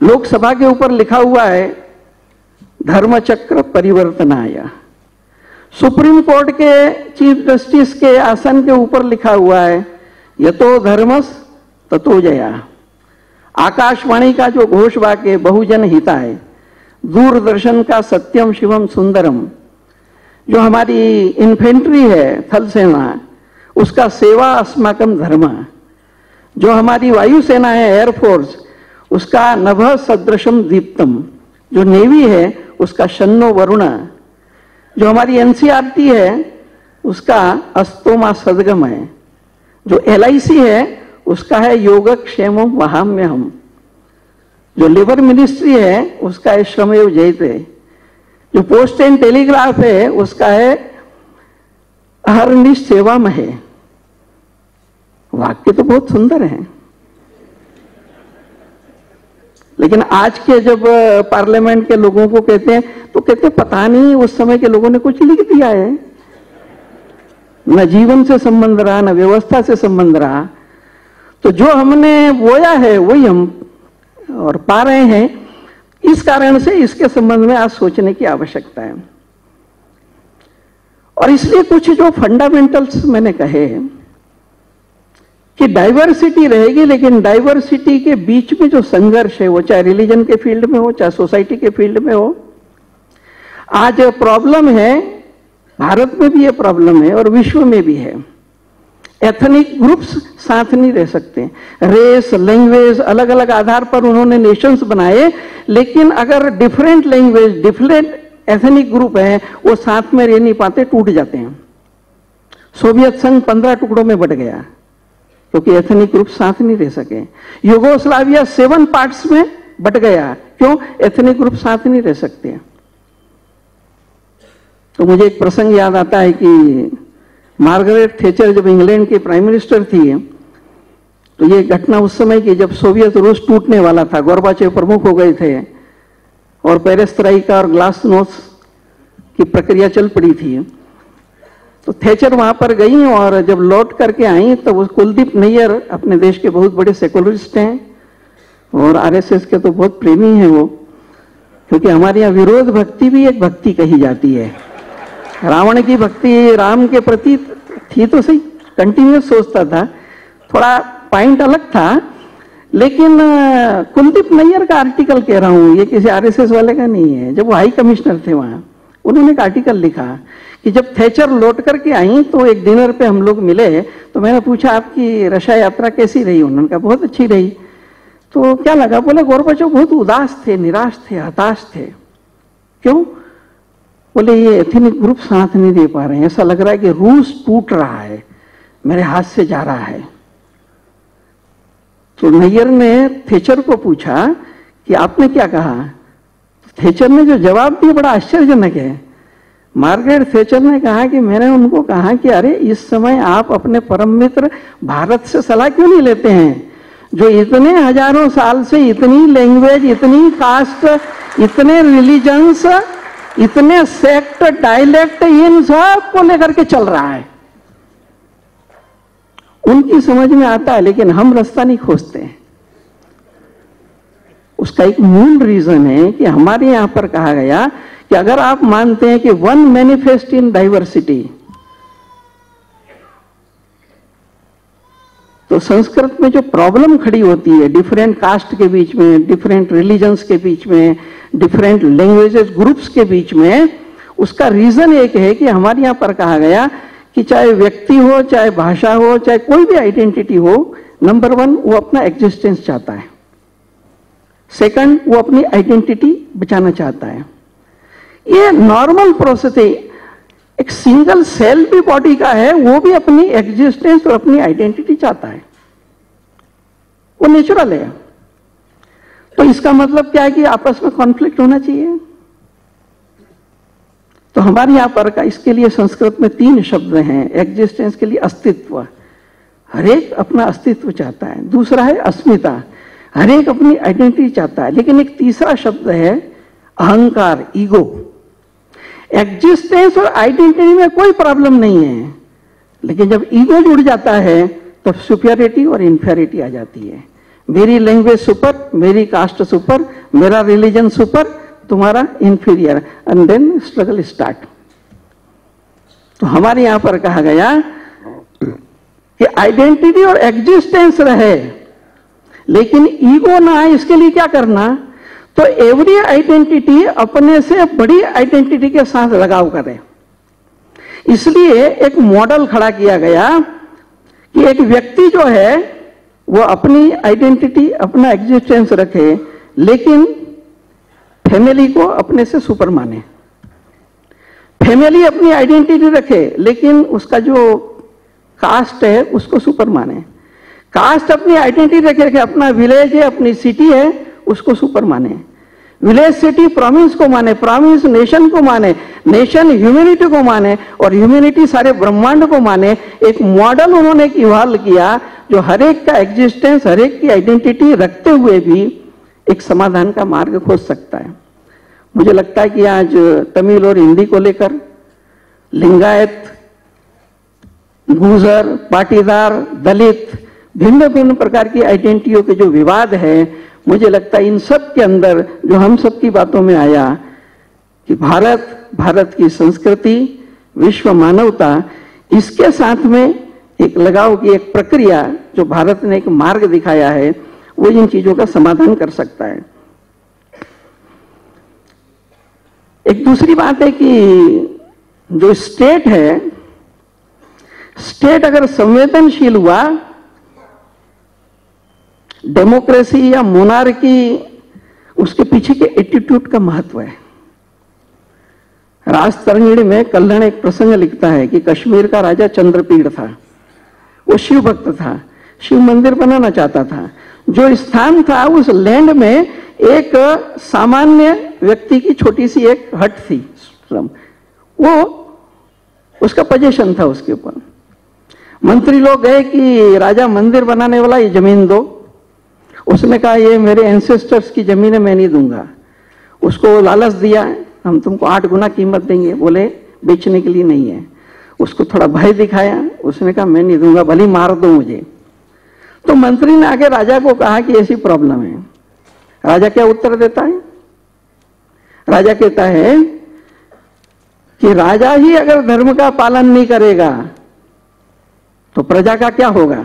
लोकसभा के ऊपर लिखा हुआ है, धर्मचक्र परिवर्तन आया सुप्रीम कोर्ट के चीफ जस्टिस के आसन के ऊपर लिखा हुआ है, यतो धर्मस ततो जया। आकाशवाणी का जो घोष वाक्य बहुजन हिता है, दूरदर्शन का सत्यम शिवम सुंदरम, जो हमारी इन्फेंट्री है थल सेना उसका सेवा अस्माकम धर्म, जो हमारी वायुसेना है एयरफोर्स उसका नभ सदृशम दीप्तम, जो नेवी है, उसका शनो वरुण, जो हमारी एनसीआरटी है, उसका अस्तोमा सदगम है, जो एलआईसी है उसका है योग क्षेम वहाम्य हम जो लेबर मिनिस्ट्री है, उसका है श्रमयोग जयते। जो पोस्ट एंड टेलीग्राफ है, उसका है हर सेवा में है वाक्य तो बहुत सुंदर है। लेकिन आज के जब पार्लियामेंट के लोगों को कहते हैं तो कहते हैं, पता नहीं, उस समय के लोगों ने कुछ लिख दिया है। न जीवन से संबंध रहा, न व्यवस्था से संबंध रहा। तो जो हमने बोया है, वही हम और पा रहे हैं। इस कारण से इसके संबंध में आज सोचने की आवश्यकता है। और इसलिए कुछ जो फंडामेंटल्स मैंने कहे कि डाइवर्सिटी रहेगी, लेकिन डाइवर्सिटी के बीच में जो संघर्ष है, वो चाहे रिलीजन के फ़ील्ड में हो, चाहे सोसाइटी के फ़ील्ड में हो, आज प्रॉब्लम है, भारत में भी ये प्रॉब्लम है और विश्व में भी है। एथनिक ग्रुप्स साथ नहीं रह सकते। रेस लैंग्वेज अलग अलग आधार पर उन्होंने नेशंस बनाए, लेकिन अगर different language different ethnic group है, वो साथ में रह नहीं पाते, टूट जाते हैं। सोवियत संघ पंद्रह टुकड़ों में बढ़ गया, क्योंकि एथनिक ग्रुप साथ नहीं रह सके। युगोस्लाविया सेवन पार्ट्स में बट गया, क्यों? एथनिक ग्रुप साथ नहीं रह सकते। तो मुझे एक प्रसंग याद आता है कि मार्गरेट थेचर जब इंग्लैंड की प्राइम मिनिस्टर थी तो ये घटना उस समय की जब सोवियत रूस टूटने वाला था, गोरबाचेव प्रमुख हो गए थे, और पेरेस्तराई का और ग्लास नोस की प्रक्रिया चल पड़ी थी। तो थेचर वहाँ पर गई और जब लौट करके आई तो वो कुलदीप नैयर अपने देश के बहुत बड़े सेकुलरिस्ट हैं, और आरएसएस के तो बहुत प्रेमी हैं वो, क्योंकि हमारे यहाँ विरोध भक्ति भी एक भक्ति कही जाती है। रावण की भक्ति राम के प्रति थी तो सही कंटिन्यूस सोचता था। थोड़ा पॉइंट अलग था, लेकिन कुलदीप नैयर का आर्टिकल कह रहा हूँ, ये किसी आरएसएस वाले का नहीं है। जब वो हाई कमिश्नर थे वहाँ, उन्होंने एक आर्टिकल लिखा कि जब थेचर लौट करके आई तो एक डिनर पे हम लोग मिले तो मैंने पूछा, आपकी रशा यात्रा कैसी रही? उन्होंने कहा, बहुत अच्छी रही। तो क्या लगा, बोले गोरबचो बहुत उदास थे, निराश थे, हताश थे। क्यों? बोले, ये एथेनिक ग्रुप साथ नहीं दे पा रहे हैं। ऐसा लग रहा है कि रूस टूट रहा है। मेरे हाथ से जा रहा है। तो नैयर ने थेचर को पूछा कि आपने क्या कहा? थेचर ने जो जवाब दिया, बड़ा आश्चर्यजनक है। मार्गरेट थेचर ने कहा कि मैंने उनको कहा कि, अरे, इस समय आप अपने परम मित्र भारत से सलाह क्यों नहीं लेते हैं? जो इतने हज़ारों साल से इतनी लैंग्वेज इतनी कास्ट इतने रिलीजन्स इतने सेक्ट डायलेक्ट इन सबको लेकर के चल रहा है। उनकी समझ में आता है, लेकिन हम रास्ता नहीं खोजते हैं। उसका एक मूल रीजन है कि हमारे यहाँ पर कहा गया कि अगर आप मानते हैं कि वन मैनिफेस्ट इन डाइवर्सिटी तो संस्कृत में जो प्रॉब्लम खड़ी होती है डिफरेंट कास्ट के बीच में डिफरेंट रिलीजन्स के बीच में डिफरेंट लैंग्वेजेस ग्रुप्स के बीच में, उसका रीजन एक है कि हमारे यहाँ पर कहा गया कि चाहे व्यक्ति हो, चाहे भाषा हो, चाहे कोई भी आइडेंटिटी हो नंबर वन वो अपना एग्जिस्टेंस चाहता है। सेकंड वो अपनी आइडेंटिटी बचाना चाहता है। ये नॉर्मल प्रोसेस है। एक सिंगल सेल भी बॉडी का है, वो भी अपनी एग्जिस्टेंस और अपनी आइडेंटिटी चाहता है। वो नेचुरल है। तो इसका मतलब क्या है कि आपस में कॉन्फ्लिक्ट होना चाहिए? तो हमारे यहाँ पर का इसके लिए संस्कृत में तीन शब्द हैं एग्जिस्टेंस के लिए अस्तित्व। हरेक अपना अस्तित्व चाहता है। दूसरा है अस्मिता। हरेक अपनी आइडेंटिटी चाहता है। लेकिन एक तीसरा शब्द है अहंकार ईगो एग्जिस्टेंस और आइडेंटिटी में कोई प्रॉब्लम नहीं है। लेकिन जब ईगो जुड़ जाता है, तब सुपियरिटी और इंफेरिटी आ जाती है। मेरी लैंग्वेज सुपर मेरी कास्ट सुपर मेरा रिलीजन सुपर तुम्हारा inferior and then struggle start तो हमारे यहाँ पर कहा गया कि आइडेंटिटी और एग्जिस्टेंस रहे। लेकिन ईगो ना आए, इसके लिए क्या करना? तो एवरी आइडेंटिटी अपने से बड़ी आइडेंटिटी के साथ लगाव करे। इसलिए एक मॉडल खड़ा किया गया कि एक व्यक्ति जो है, वो अपनी आइडेंटिटी अपना एग्जिस्टेंस रखे, लेकिन फैमिली को अपने से सुपर माने। फैमिली अपनी आइडेंटिटी रखे, लेकिन उसका जो कास्ट है, उसको सुपर माने। कास्ट अपनी आइडेंटिटी रखे रखे, अपना विलेज है, अपनी सिटी है, उसको सुपर माने। विलेज सिटी प्रोविंस को माने प्रोविंस नेशन को माने नेशन ह्यूमैनिटी को माने और ह्यूमैनिटी सारे ब्रह्मांड को माने, एक मॉडल उन्होंने इवाल्व किया जो हर एक का एग्जिस्टेंस हर एक की आइडेंटिटी रखते हुए भी एक समाधान का मार्ग खोज सकता है। मुझे लगता है कि आज तमिल और हिंदी को लेकर लिंगायत गुजर पाटीदार, दलित भिन्न भिन्न प्रकार की आइडेंटिटियों के जो विवाद है मुझे लगता है इन सब के अंदर जो हम सब की बातों में आया कि भारत भारत की संस्कृति, विश्व मानवता, इसके साथ में एक लगाव की एक प्रक्रिया जो भारत ने एक मार्ग दिखाया है, वो इन चीज़ों का समाधान कर सकता है। एक दूसरी बात है कि जो स्टेट है, स्टेट अगर संवेदनशील हुआ डेमोक्रेसी या मोनार्की, उसके पीछे के एटीट्यूड का महत्व है। राज तरंगिणी में कल्याण एक प्रसंग लिखता है कि कश्मीर का राजा चंद्रपीड़ था। वो शिव भक्त था। शिव मंदिर बनाना चाहता था। जो स्थान था, उस लैंड में एक सामान्य व्यक्ति की छोटी सी एक हट थी। वो उसका पोजेशन था उसके ऊपर। मंत्री लोग गए कि राजा मंदिर बनाने वाला ये ज़मीन दो। उसने कहा, ये मेरे एंसेस्टर्स की ज़मीन है मैं नहीं दूँगा। उसको लालच दिया, हम तुमको आठ गुना कीमत देंगे। बोले, बेचने के लिए नहीं है। उसको थोड़ा भय दिखाया, उसने कहा, मैं नहीं दूँगा, भले मार दो मुझे। तो मंत्री ने आगे राजा को कहा कि ऐसी प्रॉब्लम है। राजा क्या उत्तर देता है? राजा कहता है कि राजा ही अगर धर्म का पालन नहीं करेगा तो प्रजा का क्या होगा?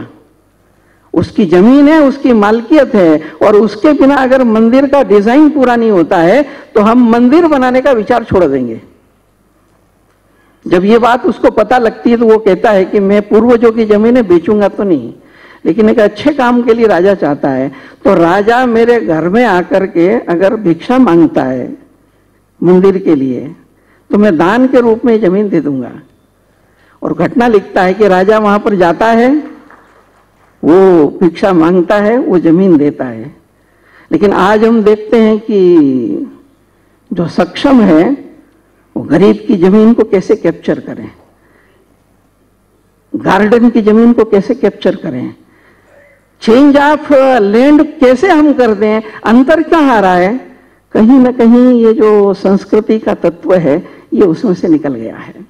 उसकी ज़मीन है, उसकी मालकियत है और उसके बिना अगर मंदिर का डिज़ाइन पूरा नहीं होता है तो हम मंदिर बनाने का विचार छोड़ देंगे। जब ये बात उसको पता लगती है तो वो कहता है कि मैं पूर्वजों की जमीनें बेचूँगा तो नहीं, लेकिन एक अच्छे काम के लिए राजा चाहता है। तो राजा मेरे घर में आकर के अगर भिक्षा माँगता है मंदिर के लिए तो मैं दान के रूप में ज़मीन दे दूँगा। और घटना लिखता है कि राजा वहाँ पर जाता है वो भिक्षा माँगता है, वो ज़मीन देता है। लेकिन आज हम देखते हैं कि जो सक्षम है, वो गरीब की ज़मीन को कैसे कैप्चर करें? गार्डन की ज़मीन को कैसे कैप्चर करें? चेंज ऑफ़ लैंड कैसे हम कर दें? अंतर क्या आ रहा है? कहीं ना कहीं ये जो संस्कृति का तत्व है, ये उसमें से निकल गया है।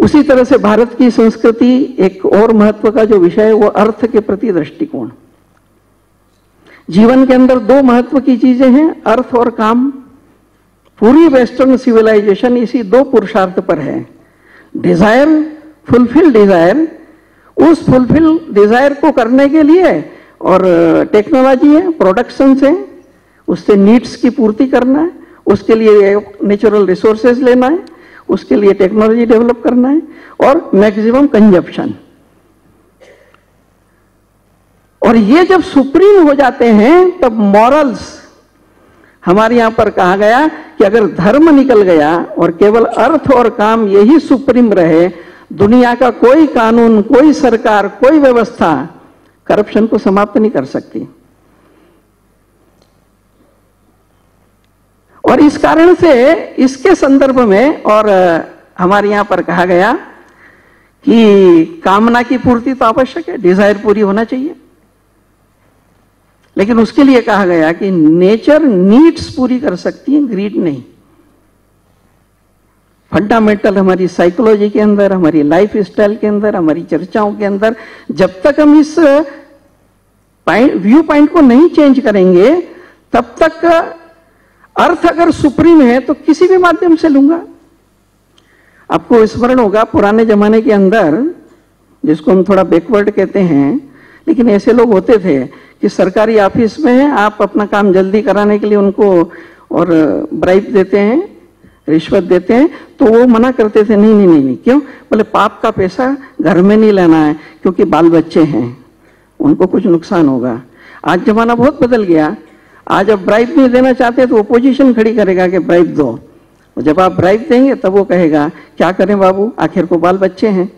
उसी तरह से भारत की संस्कृति एक और महत्व का जो विषय है, वो अर्थ के प्रति दृष्टिकोण। जीवन के अंदर दो महत्व की चीज़ें हैं, अर्थ और काम। पूरी वेस्टर्न सिविलाइजेशन इसी दो पुरुषार्थ पर है। डिज़ायर, फुलफिल डिज़ायर, उस फुलफिल डिज़ायर को करने के लिए और टेक्नोलॉजी है प्रोडक्शन से उससे नीड्स की पूर्ति करना है, उसके लिए नेचुरल रिसोर्सेज लेना है उसके लिए टेक्नोलॉजी डेवलप करना है और मैक्सिमम कंजप्शन और ये जब सुप्रीम हो जाते हैं, तब मॉरल्स हमारे यहाँ पर कहा गया कि अगर धर्म निकल गया और केवल अर्थ और काम यही सुप्रीम रहे, दुनिया का कोई कानून, कोई सरकार, कोई व्यवस्था करप्शन को समाप्त नहीं कर सकती। और इस कारण से इसके संदर्भ में और हमारे यहाँ पर कहा गया कि कामना की पूर्ति तो आवश्यक है, डिज़ायर पूरी होना चाहिए। लेकिन उसके लिए कहा गया कि नेचर नीड्स पूरी कर सकती है, ग्रीड नहीं। फंडामेंटल हमारी साइकोलॉजी के अंदर, हमारी लाइफ स्टाइल के अंदर, हमारी चर्चाओं के अंदर, जब तक हम इस पॉइंट, व्यू पॉइंट को नहीं चेंज करेंगे, तब तक अर्थ अगर सुप्रीम है तो किसी भी माध्यम से लूँगा। आपको स्मरण होगा, पुराने जमाने के अंदर, जिसको हम थोड़ा बैकवर्ड कहते हैं, लेकिन ऐसे लोग होते थे कि सरकारी ऑफ़िस में आप अपना काम जल्दी कराने के लिए उनको और ब्राइब देते हैं, रिश्वत देते हैं तो वो मना करते थे, नहीं नहीं नहीं नहीं, क्यों? बोले, पाप का पैसा घर में नहीं लेना है, क्योंकि बाल बच्चे हैं, उनको कुछ नुकसान होगा। आज जमाना बहुत बदल गया। आज अब ब्राइब नहीं देना चाहते तो ओपोजिशन खड़ी करेगा कि ब्राइब दो। जब आप ब्राइब देंगे, तब वो कहेगा, क्या करें बाबू? आखिर को बाल बच्चे हैं।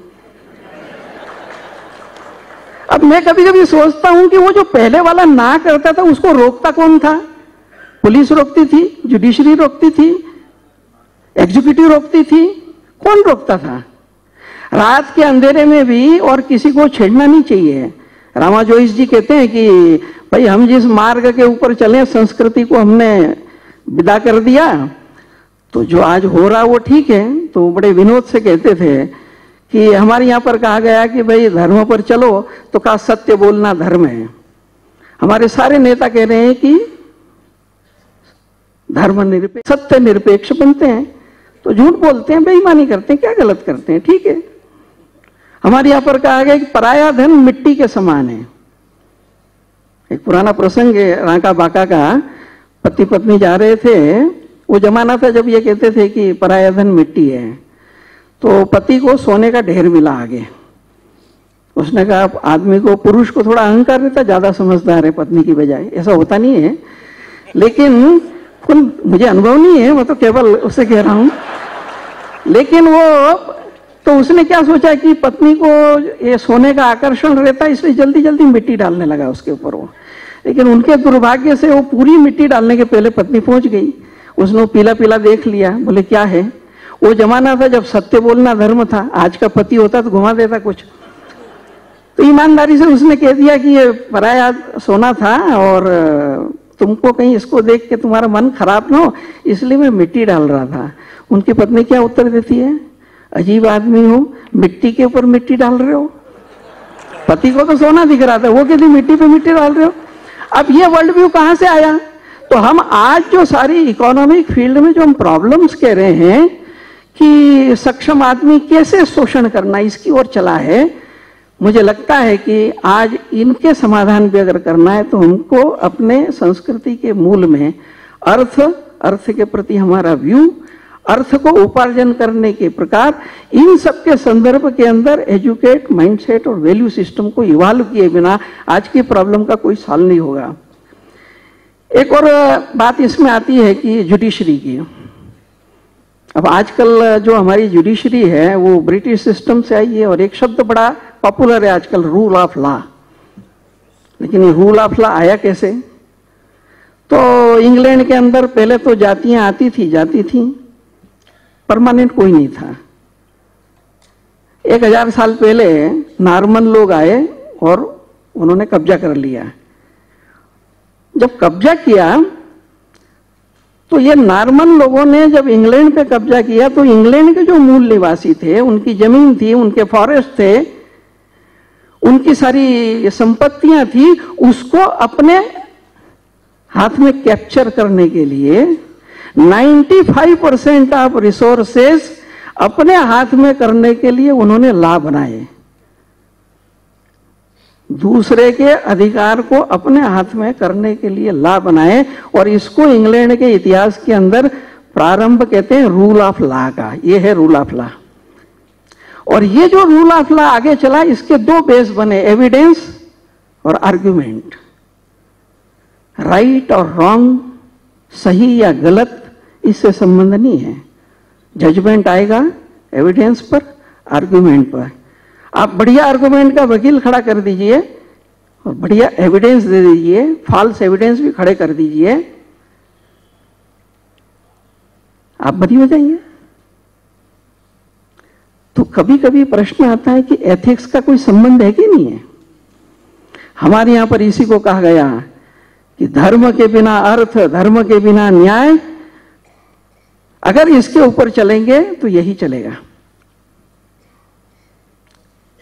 अब मैं कभी कभी सोचता हूँ कि वो जो पहले वाला ना करता था, उसको रोकता कौन था? पुलिस रोकती थी जुडिशरी रोकती थी एग्जीक्यूटिव रोकती थी। कौन रोकता था? रात के अंधेरे में भी और किसी को छेड़ना नहीं चाहिए। रामा जोइस जी कहते हैं कि भाई, हम जिस मार्ग के ऊपर चले, संस्कृति को हमने विदा कर दिया तो जो आज हो रहा वो ठीक है। तो बड़े विनोद से कहते थे कि हमारे यहाँ पर कहा गया कि भाई, धर्म पर चलो तो कहा सत्य बोलना धर्म है। हमारे सारे नेता कह रहे हैं कि धर्म निरपेक्ष सत्य निरपेक्ष बनते हैं। तो झूठ बोलते हैं, बेईमानी करते हैं, क्या गलत करते हैं? ठीक है। हमारे यहाँ पर कहा गया कि पराया धन मिट्टी के समान है। एक पुराना प्रसंग है, राका बाका का। पति पत्नी जा रहे थे, वो जमाना था जब ये कहते थे कि पराया धन मिट्टी है। तो पति को सोने का ढेर मिला आगे। उसने कहा आदमी को, पुरुष को थोड़ा अहंकार रहता ज़्यादा समझदार है पत्नी की बजाय। ऐसा होता नहीं है। लेकिन मुझे अनुभव नहीं है, मैं तो केवल उससे कह रहा हूँ। लेकिन वो तो उसने क्या सोचा कि पत्नी को ये सोने का आकर्षण रहता है इसलिए जल्दी जल्दी मिट्टी डालने लगा उसके ऊपर वो। लेकिन उनके दुर्भाग्य से वो पूरी मिट्टी डालने के पहले पत्नी पहुँच गई। उसने पीला पीला देख लिया, बोले, क्या है? वो जमाना था जब सत्य बोलना धर्म था, आज का पति होता तो घुमा देता कुछ। तो ईमानदारी से उसने कह दिया कि ये पराया सोना था और तुमको कहीं इसको देख के तुम्हारा मन खराब ना हो, इसलिए मैं मिट्टी डाल रहा था। उनकी पत्नी क्या उत्तर देती है? अजीब आदमी हो, मिट्टी के ऊपर मिट्टी डाल रहे हो। पति को तो सोना दिख रहा था, वो कहती, मिट्टी पे मिट्टी डाल रहे हो? अब ये वर्ल्ड व्यू कहाँ से आया? तो हम आज जो सारी इकोनॉमिक फ़ील्ड में जो हम प्रॉब्लम्स कह रहे हैं कि सक्षम आदमी कैसे शोषण करना, इसकी ओर चला है, मुझे लगता है कि आज इनके समाधान भी अगर करना है तो हमको अपने संस्कृति के मूल में अर्थ अर्थ के प्रति हमारा व्यू अर्थ को उपार्जन करने के प्रकार इन सब के संदर्भ के अंदर एजुकेट माइंडसेट और वैल्यू सिस्टम को इवाल्व किए बिना आज की प्रॉब्लम का कोई सॉल्व नहीं होगा। एक और बात इसमें आती है कि जुडिशरी की। अब आजकल जो हमारी जुडिशरी है, वो ब्रिटिश सिस्टम से आई है और एक शब्द बड़ा पॉपुलर है आजकल रूल ऑफ़ लॉ लेकिन ये रूल ऑफ़ लॉ आया कैसे? तो इंग्लैंड के अंदर पहले तो जातियाँ आती थी, जाती थी। परमानेंट कोई नहीं था। एक हज़ार साल पहले नार्मन लोग आए और उन्होंने कब्जा कर लिया। जब कब्जा किया तो ये नार्मन लोगों ने जब इंग्लैंड पे कब्जा किया तो इंग्लैंड के जो मूल निवासी थे, उनकी ज़मीन थी, उनके फॉरेस्ट थे, उनकी सारी संपत्तियाँ थी, उसको अपने हाथ में कैप्चर करने के लिए 95 परसेंट ऑफ़ रिसोर्सेस अपने हाथ में करने के लिए उन्होंने ला बनाए। दूसरे के अधिकार को अपने हाथ में करने के लिए ला बनाए और इसको इंग्लैंड के इतिहास के अंदर प्रारंभ कहते हैं रूल ऑफ़ लॉ का। ये है रूल ऑफ़ लॉ और ये जो रूल ऑफ़ लॉ आगे चला, इसके दो बेस बने एविडेंस और आर्ग्यूमेंट राइट और रॉन्ग सही या गलत, इससे संबंध नहीं है। जजमेंट आएगा एविडेंस पर आर्ग्यूमेंट पर। आप बढ़िया आर्गुमेंट का वकील खड़ा कर दीजिए और बढ़िया एविडेंस दे दीजिए फॉल्स एविडेंस भी खड़े कर दीजिए। आप बरी हो जाइए। तो कभी कभी प्रश्न आता है कि एथिक्स का कोई संबंध है कि नहीं है? हमारे यहाँ पर इसी को कहा गया कि धर्म के बिना अर्थ, धर्म के बिना न्याय, अगर इसके ऊपर चलेंगे तो यही चलेगा।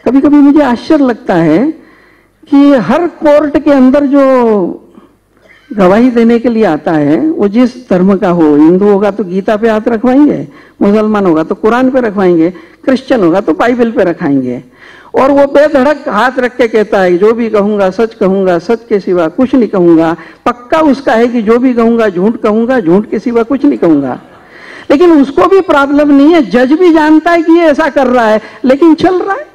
कभी कभी मुझे आश्चर्य लगता है कि हर कोर्ट के अंदर जो गवाही देने के लिए आता है, वो जिस धर्म का हो, हिंदू होगा तो गीता पे हाथ रखवाएँगे, मुसलमान होगा तो कुरान पे रखवाएँगे, क्रिश्चियन होगा तो बाइबल पे रखाएँगे। और वो बेधड़क हाथ रख के कहता है जो भी कहूँगा, सच कहूँगा, सच के सिवा कुछ नहीं कहूँगा। पक्का उसका है कि जो भी कहूँगा, झूठ कहूँगा, झूठ के सिवा कुछ नहीं कहूँगा। लेकिन उसको भी प्रॉब्लम नहीं है। जज भी जानता है कि ये ऐसा कर रहा है, लेकिन चल रहा है।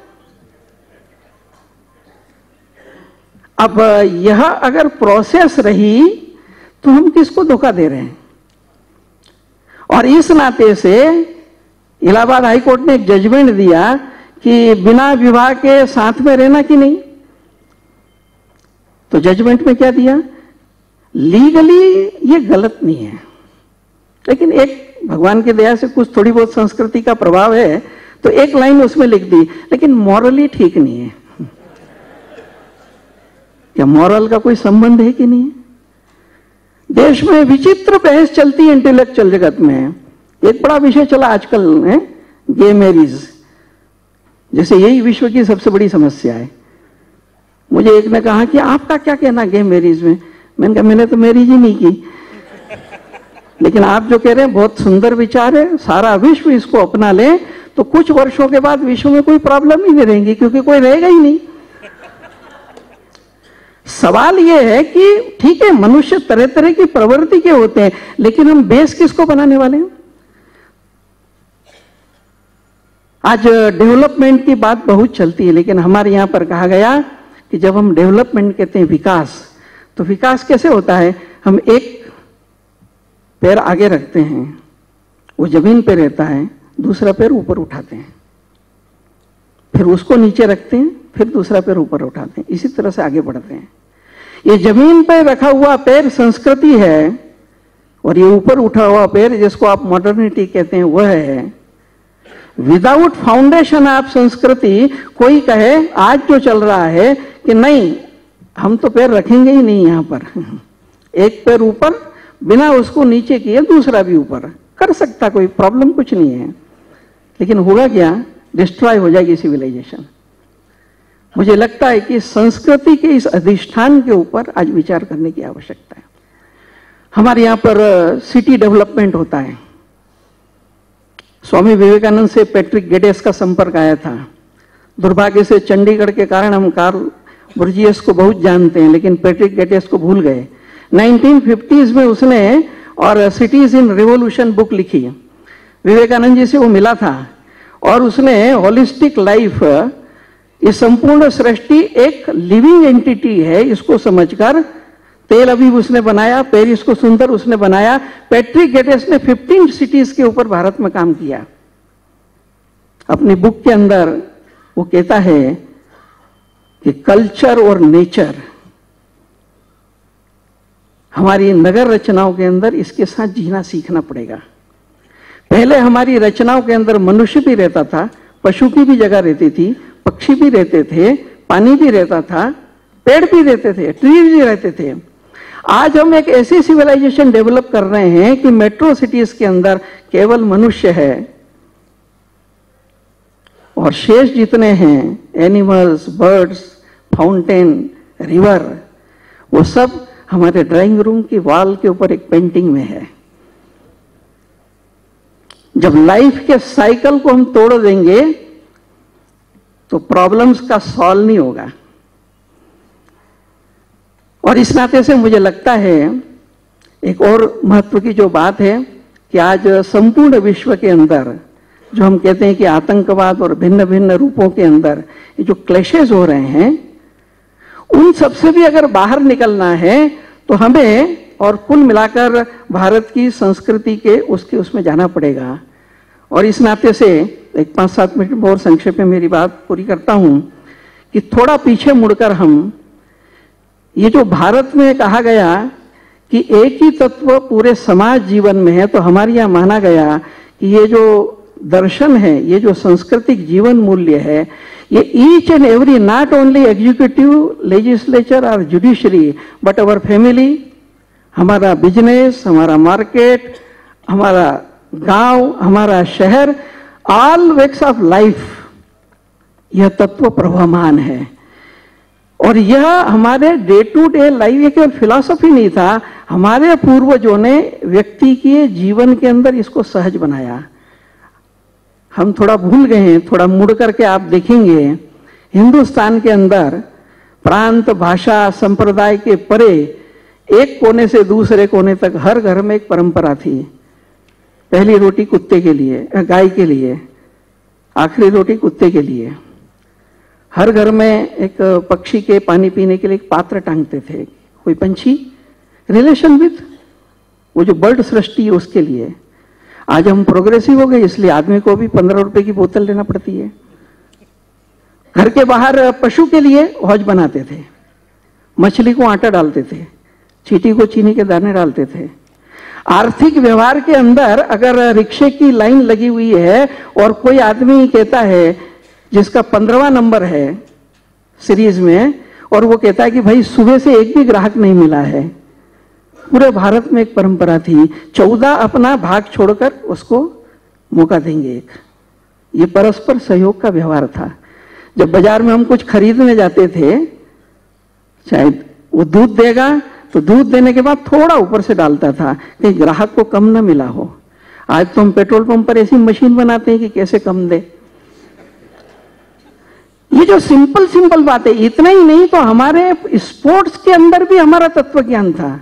अब, यह अगर प्रोसेस रही तो हम किसको धोखा दे रहे हैं? और इस नाते से, इलाहाबाद हाईकोर्ट ने एक जजमेंट दिया कि बिना विवाह के साथ में रहना कि नहीं? तो जजमेंट में क्या दिया? लीगली ये गलत नहीं है। लेकिन एक भगवान की दया से कुछ थोड़ी बहुत संस्कृति का प्रभाव है तो एक लाइन उसमें लिख दी, लेकिन मॉरली ठीक नहीं है। या मॉरल का कोई संबंध है कि नहीं? देश में विचित्र बहस चलती है इंटेलेक्चुअल जगत में। एक बड़ा विषय चला आजकल, है? गे मैरिज जैसे यही विश्व की सबसे बड़ी समस्या है। मुझे एक ने कहा कि आपका क्या कहना गे मैरिज में? मैंने कहा, मैंने तो मैरिज ही नहीं की। लेकिन आप जो कह रहे हैं, बहुत सुंदर विचार है, सारा विश्व इसको अपना ले तो कुछ वर्षों के बाद विश्व में कोई प्रॉब्लम ही नहीं रहेंगी, क्योंकि कोई रहेगा ही नहीं। सवाल यह है कि, ठीक है, मनुष्य तरह तरह की प्रवृत्ति के होते हैं, लेकिन हम बेस किसको बनाने वाले हैं? आज डेवलपमेंट की बात बहुत चलती है, लेकिन हमारे यहाँ पर कहा गया कि जब हम डेवलपमेंट कहते हैं विकास तो विकास कैसे होता है? हम एक पैर आगे रखते हैं, वो ज़मीन पे रहता है, दूसरा पैर ऊपर उठाते हैं। फिर उसको नीचे रखते हैं, फिर दूसरा पैर ऊपर उठाते हैं। इसी तरह से आगे बढ़ते हैं। ये ज़मीन पर रखा हुआ पैर संस्कृति है, और ये ऊपर उठा हुआ पैर जिसको आप मॉडर्निटी कहते हैं, वह है विदाउट फाउंडेशन ऑफ़ संस्कृति कोई कहे आज जो चल रहा है कि नहीं हम तो पैर रखेंगे ही नहीं यहाँ पर एक पैर ऊपर बिना उसको नीचे किए दूसरा भी ऊपर कर सकता कोई प्रॉब्लम कुछ नहीं है लेकिन होगा क्या डिस्ट्रॉय हो जाएगी सिविलाइजेशन मुझे लगता है कि संस्कृति के इस अधिष्ठान के ऊपर आज विचार करने की आवश्यकता है। हमारे यहाँ पर सिटी डेवलपमेंट होता है। स्वामी विवेकानंद से पैट्रिक गेडेस का संपर्क आया था। दुर्भाग्य से चंडीगढ़ के कारण हम कार्ल बुर्जियस को बहुत जानते हैं, लेकिन पैट्रिक गेडेस को भूल गए। 1950s में उसने और सिटीज़ इन रिवोल्यूशन बुक लिखी। विवेकानंद जी से वो मिला था और उसने होलिस्टिक लाइफ, ये संपूर्ण सृष्टि एक लिविंग एंटिटी है, इसको समझकर तेल अभी उसने बनाया, पेरिस को सुंदर उसने बनाया पैट्रिक गेटेस ने 15 सिटीज़ के ऊपर भारत में काम किया। अपनी बुक के अंदर वो कहता है कि कल्चर और नेचर हमारी नगर रचनाओं के अंदर इसके साथ जीना सीखना पड़ेगा। पहले हमारी रचनाओं के अंदर मनुष्य भी रहता था, पशु की भी जगह रहती थी, पक्षी भी रहते थे, पानी भी रहता था, पेड़ भी रहते थे ट्री भी रहते थे। आज हम एक ऐसी सिविलाइजेशन डेवलप कर रहे हैं कि मेट्रो सिटीज़ के अंदर केवल मनुष्य है। और शेष जितने हैं एनिमल्स बर्ड्स फाउंटेन रिवर वो सब हमारे ड्राइंग रूम की वॉल के ऊपर एक पेंटिंग में है। जब लाइफ के साइकिल को हम तोड़ देंगे तो प्रॉब्लम्स का सॉल्व नहीं होगा। और इस नाते से मुझे लगता है, एक और महत्व की जो बात है कि आज संपूर्ण विश्व के अंदर, जो हम कहते हैं कि आतंकवाद और भिन्न भिन्न रूपों के अंदर ये जो क्लेशेज हो रहे हैं, उन सबसे भी अगर बाहर निकलना है तो हमें और कुल मिलाकर भारत की संस्कृति के उसके उसमें जाना पड़ेगा। और इस नाते से एक पाँच सात मिनट और संक्षेप में मेरी बात पूरी करता हूँ कि थोड़ा पीछे मुड़कर हम ये जो भारत में कहा गया कि एक ही तत्व पूरे समाज जीवन में है तो हमारे यहाँ माना गया कि ये जो दर्शन है, ये जो सांस्कृतिक जीवन मूल्य है, ये each and every not only executive legislature और जुडिशरी बट अवर फैमिली हमारा बिज़नेस हमारा मार्केट हमारा गाँव, हमारा शहर ऑल वेक्स ऑफ़ लाइफ यह तत्व प्रभामान है। और यह हमारे डे टू डे लाइफ एक फिलॉसफी नहीं था। हमारे पूर्वजों ने व्यक्ति के जीवन के अंदर इसको सहज बनाया। हम थोड़ा भूल गए हैं, थोड़ा मुड़ करके आप देखेंगे। हिंदुस्तान के अंदर प्रांत, भाषा, संप्रदाय के परे एक कोने से दूसरे कोने तक हर घर में एक परंपरा थी। पहली रोटी कुत्ते के लिए गाय के लिए, आखिरी रोटी कुत्ते के लिए। हर घर में एक पक्षी के पानी पीने के लिए एक पात्र टांगते थे, कोई पंछी। रिलेशन विथ वो जो बर्ड सृष्टि है उसके लिए। आज हम प्रोग्रेसिव हो गए, इसलिए आदमी को भी पंद्रह रुपए की बोतल लेना पड़ती है। घर के बाहर पशु के लिए हौज बनाते थे। मछली को आटा डालते थे, चीटी को चीनी के दाने डालते थे। आर्थिक व्यवहार के अंदर अगर रिक्शे की लाइन लगी हुई है और कोई आदमी कहता है जिसका पंद्रवा नंबर है सीरीज़ में, और वो कहता है कि भाई, सुबह से एक भी ग्राहक नहीं मिला है। पूरे भारत में एक परंपरा थी, चौदह अपना भाग छोड़कर उसको मौका देंगे एक। ये परस्पर सहयोग का व्यवहार था। जब बाज़ार में हम कुछ खरीदने जाते थे, शायद वो दूध देगा तो दूध देने के बाद थोड़ा ऊपर से डालता था कि ग्राहक को कम ना मिला हो। आज तो हम पेट्रोल पंप पर ऐसी मशीन बनाते हैं कि कैसे कम दे। ये जो सिंपल सिंपल बात है, इतना ही नहीं तो हमारे स्पोर्ट्स के अंदर भी हमारा तत्व ज्ञान था।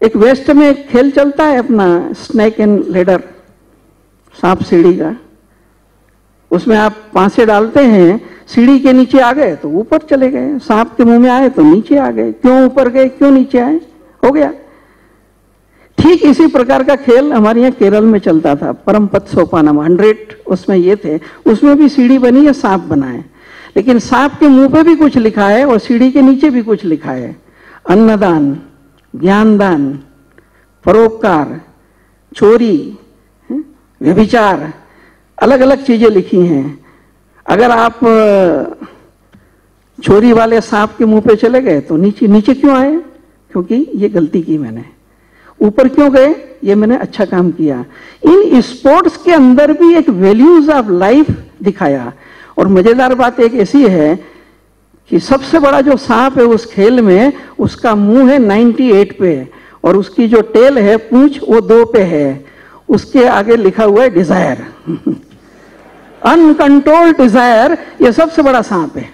एक वेस्ट में एक खेल चलता है अपना, स्नैक एंड लेडर, सांप सीढ़ी का। उसमें आप पांसे डालते हैं, सीढ़ी के नीचे आ गए तो ऊपर चले गए। सांप के मुँह में आए तो नीचे आ गए। क्यों ऊपर गए, क्यों नीचे आए? हो गया। ठीक इसी प्रकार का खेल हमारे यहाँ केरल में चलता था। परम पथ सोपानम हंड्रेड उसमें ये थे। उसमें भी सीढ़ी बनी है सांप बना है लेकिन सांप के मुँह पे भी कुछ लिखा है और सीढ़ी के नीचे भी कुछ लिखा है। अन्नदान, ज्ञानदान, परोपकार, चोरी व्यभिचार अलग अलग चीज़ें लिखी हैं। अगर आप चोरी वाले सांप के मुँह पे चले गए तो नीचे नीचे क्यों आए? क्योंकि ये गलती की मैंने। ऊपर क्यों गए? ये मैंने अच्छा काम किया। इन स्पोर्ट्स के अंदर भी एक वैल्यूज़ ऑफ़ लाइफ दिखाया। और मज़ेदार बात एक ऐसी है कि सबसे बड़ा जो सांप है उस खेल में, उसका मुँह है 98 पे और उसकी जो टेल है, पूछ, वो दो पे है। उसके आगे लिखा हुआ है डिज़ायर अनकंट्रोल्ड डिज़ायर ये सबसे बड़ा सांप है।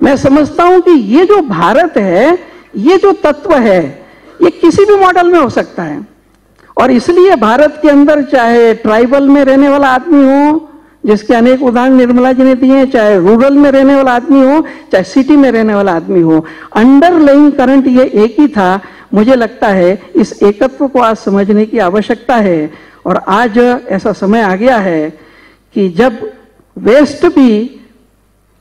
मैं समझता हूँ कि ये जो भारत है, ये जो तत्व है ये किसी भी मॉडल में हो सकता है। और इसलिए भारत के अंदर चाहे ट्राइबल में रहने वाला आदमी हो, जिसके अनेक उदाहरण निर्मला जी ने दिए, चाहे रूरल में रहने वाला आदमी हो, चाहे सिटी में रहने वाला आदमी हो अंडरलाइन करंट ये एक ही था। मुझे लगता है इस एकत्व को आज समझने की आवश्यकता है। और आज ऐसा समय आ गया है कि जब वेस्ट भी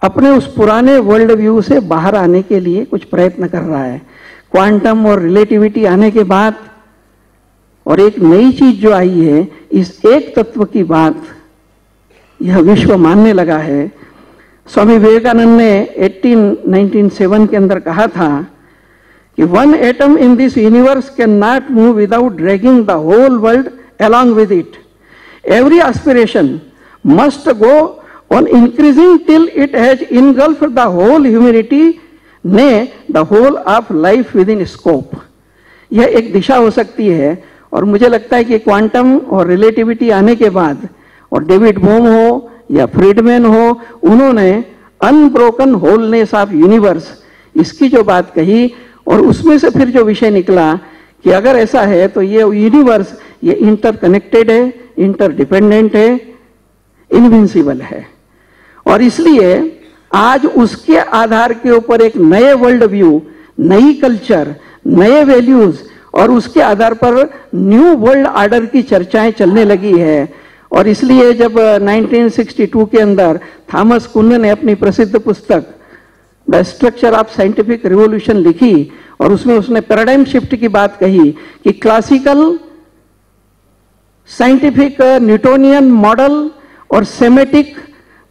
अपने उस पुराने वर्ल्ड व्यू से बाहर आने के लिए कुछ प्रयत्न कर रहा है। क्वांटम और रिलेटिविटी आने के बाद और एक नई चीज़ जो आई है इस एक तत्व की बात यह विश्व मानने लगा है स्वामी विवेकानंद ने 1897 के अंदर कहा था कि one atom in this universe can not move without dragging the whole world along with it. Every aspiration must go on increasing till it has engulfed the whole humanity, nay, whole of life within scope यह एक दिशा हो सकती है और मुझे लगता है कि क्वांटम और रिलेटिविटी आने के बाद और डेविड बोम हो या फ्रीडमैन हो उन्होंने अनब्रोकन होलनेस ऑफ़ यूनिवर्स इसकी जो बात कही और उसमें से फिर जो विषय निकला कि अगर ऐसा है तो ये यूनिवर्स ये इंटरकनेक्टेड है इंटरडिपेंडेंट है इनविंसिबल है। और इसलिए आज उसके आधार के ऊपर एक नए वर्ल्ड व्यू नई कल्चर नए वैल्यूज़ और उसके आधार पर न्यू वर्ल्ड ऑर्डर की चर्चाएँ चलने लगी है। और इसलिए जब 1962 के अंदर थॉमस कुन्न ने अपनी प्रसिद्ध पुस्तक the structure of scientific revolution लिखी और उसमें उसने पैराडाइम शिफ्ट की बात कही कि क्लासिकल साइंटिफिक न्यूटोनियन मॉडल और सेमेटिक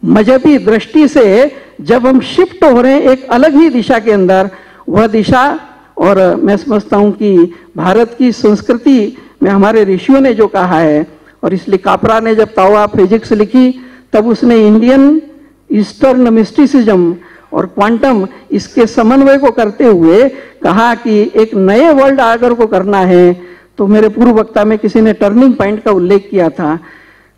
मजहबी दृष्टि से जब हम शिफ्ट हो रहे हैं एक अलग ही दिशा के अंदर, वह दिशा, और मैं समझता हूँ कि भारत की संस्कृति में हमारे ऋषियों ने जो कहा है, और इसलिए कापरा ने जब तावा फिजिक्स लिखी, तब उसने इंडियन ईस्टर्न मिस्टिसिज्म और क्वांटम इसके समन्वय को करते हुए कहा कि एक नए वर्ल्ड ऑर्डर को करना है। तो मेरे पूर्व वक्ता में किसी ने टर्निंग पॉइंट का उल्लेख किया था।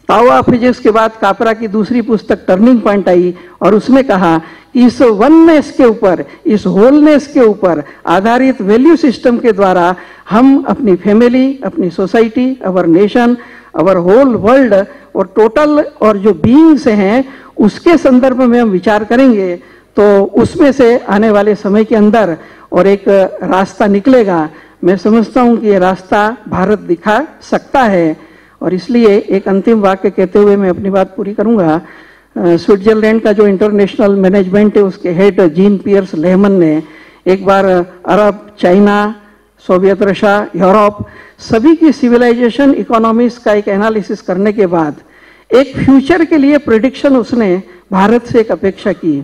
तावा फिजिक्स के बाद कापरा की दूसरी पुस्तक टर्निंग पॉइंट आई, और उसमें कहा कि इस वननेस के ऊपर, इस होलनेस के ऊपर आधारित वैल्यू सिस्टम के द्वारा हम अपनी फैमिली अपनी society our nation our whole world और टोटल और जो बीइंग्स हैं, उसके संदर्भ में हम विचार करेंगे तो उसमें से आने वाले समय के अंदर और एक रास्ता निकलेगा। मैं समझता हूँ कि ये रास्ता भारत दिखा सकता है। और इसलिए एक अंतिम वाक्य कहते हुए मैं अपनी बात पूरी करूँगा। स्विट्जरलैंड का जो इंटरनेशनल मैनेजमेंट है, उसके हेड जीन पियर्स लेहमन ने एक बार Arab, China, Soviet Russia, Europe, सभी की सिविलाइजेशन इकोनॉमीज का एक एनालिसिस करने के बाद एक फ्यूचर के लिए प्रिडिक्शन उसने भारत से एक अपेक्षा की।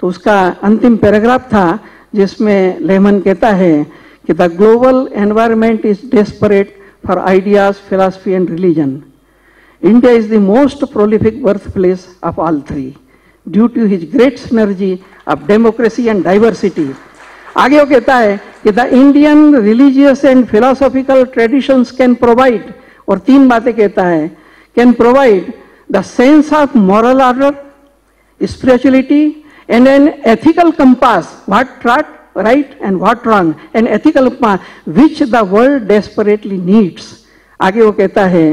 तो उसका अंतिम पैराग्राफ था, जिसमें लेमन कहता है कि the global environment is desperate ideas philosophy and religion India is the most prolific birthplace of all three due to his great synergy of democracy and diversity आगे वो कहता है कि the Indian religious and philosophical traditions can provide और तीन बातें कहता है can provide the sense of moral order spirituality and an ethical compass, what right and what wrong, an ethical compass which the world desperately needs. आगे वो कहता है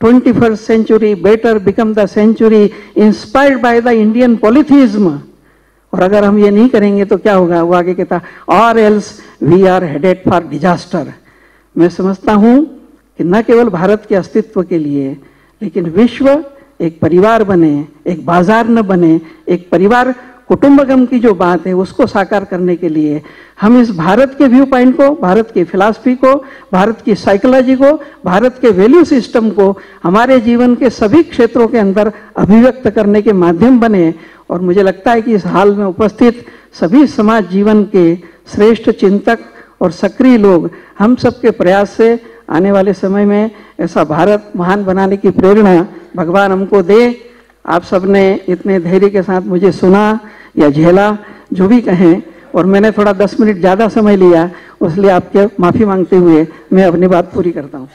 21st century better become the century inspired by the Indian polytheism. और अगर हम ये नहीं करेंगे तो क्या होगा वो आगे कहता और else we are headed for disaster मैं समझता हूँ कि न केवल भारत के अस्तित्व के लिए लेकिन विश्व एक परिवार बने एक बाज़ार न बने एक परिवार कुटुंबगम की जो बात है, उसको साकार करने के लिए हम इस भारत के व्यू पॉइंट को, भारत की फिलासफी को, भारत की साइकोलॉजी को, भारत के वैल्यू सिस्टम को, हमारे जीवन के सभी क्षेत्रों के अंदर अभिव्यक्त करने के माध्यम बने और मुझे लगता है कि इस हाल में उपस्थित सभी समाज जीवन के श्रेष्ठ चिंतक और सक्रिय लोग हम सबके प्रयास से आने वाले समय में ऐसा भारत महान बनाने की प्रेरणा भगवान हमको दे। आप सबने इतने धैर्य के साथ मुझे सुना। या झेला, जो भी कहें, और मैंने थोड़ा दस मिनट ज़्यादा समय लिया, उसलिए आपके माफ़ी मांगते हुए मैं अपनी बात पूरी करता हूँ।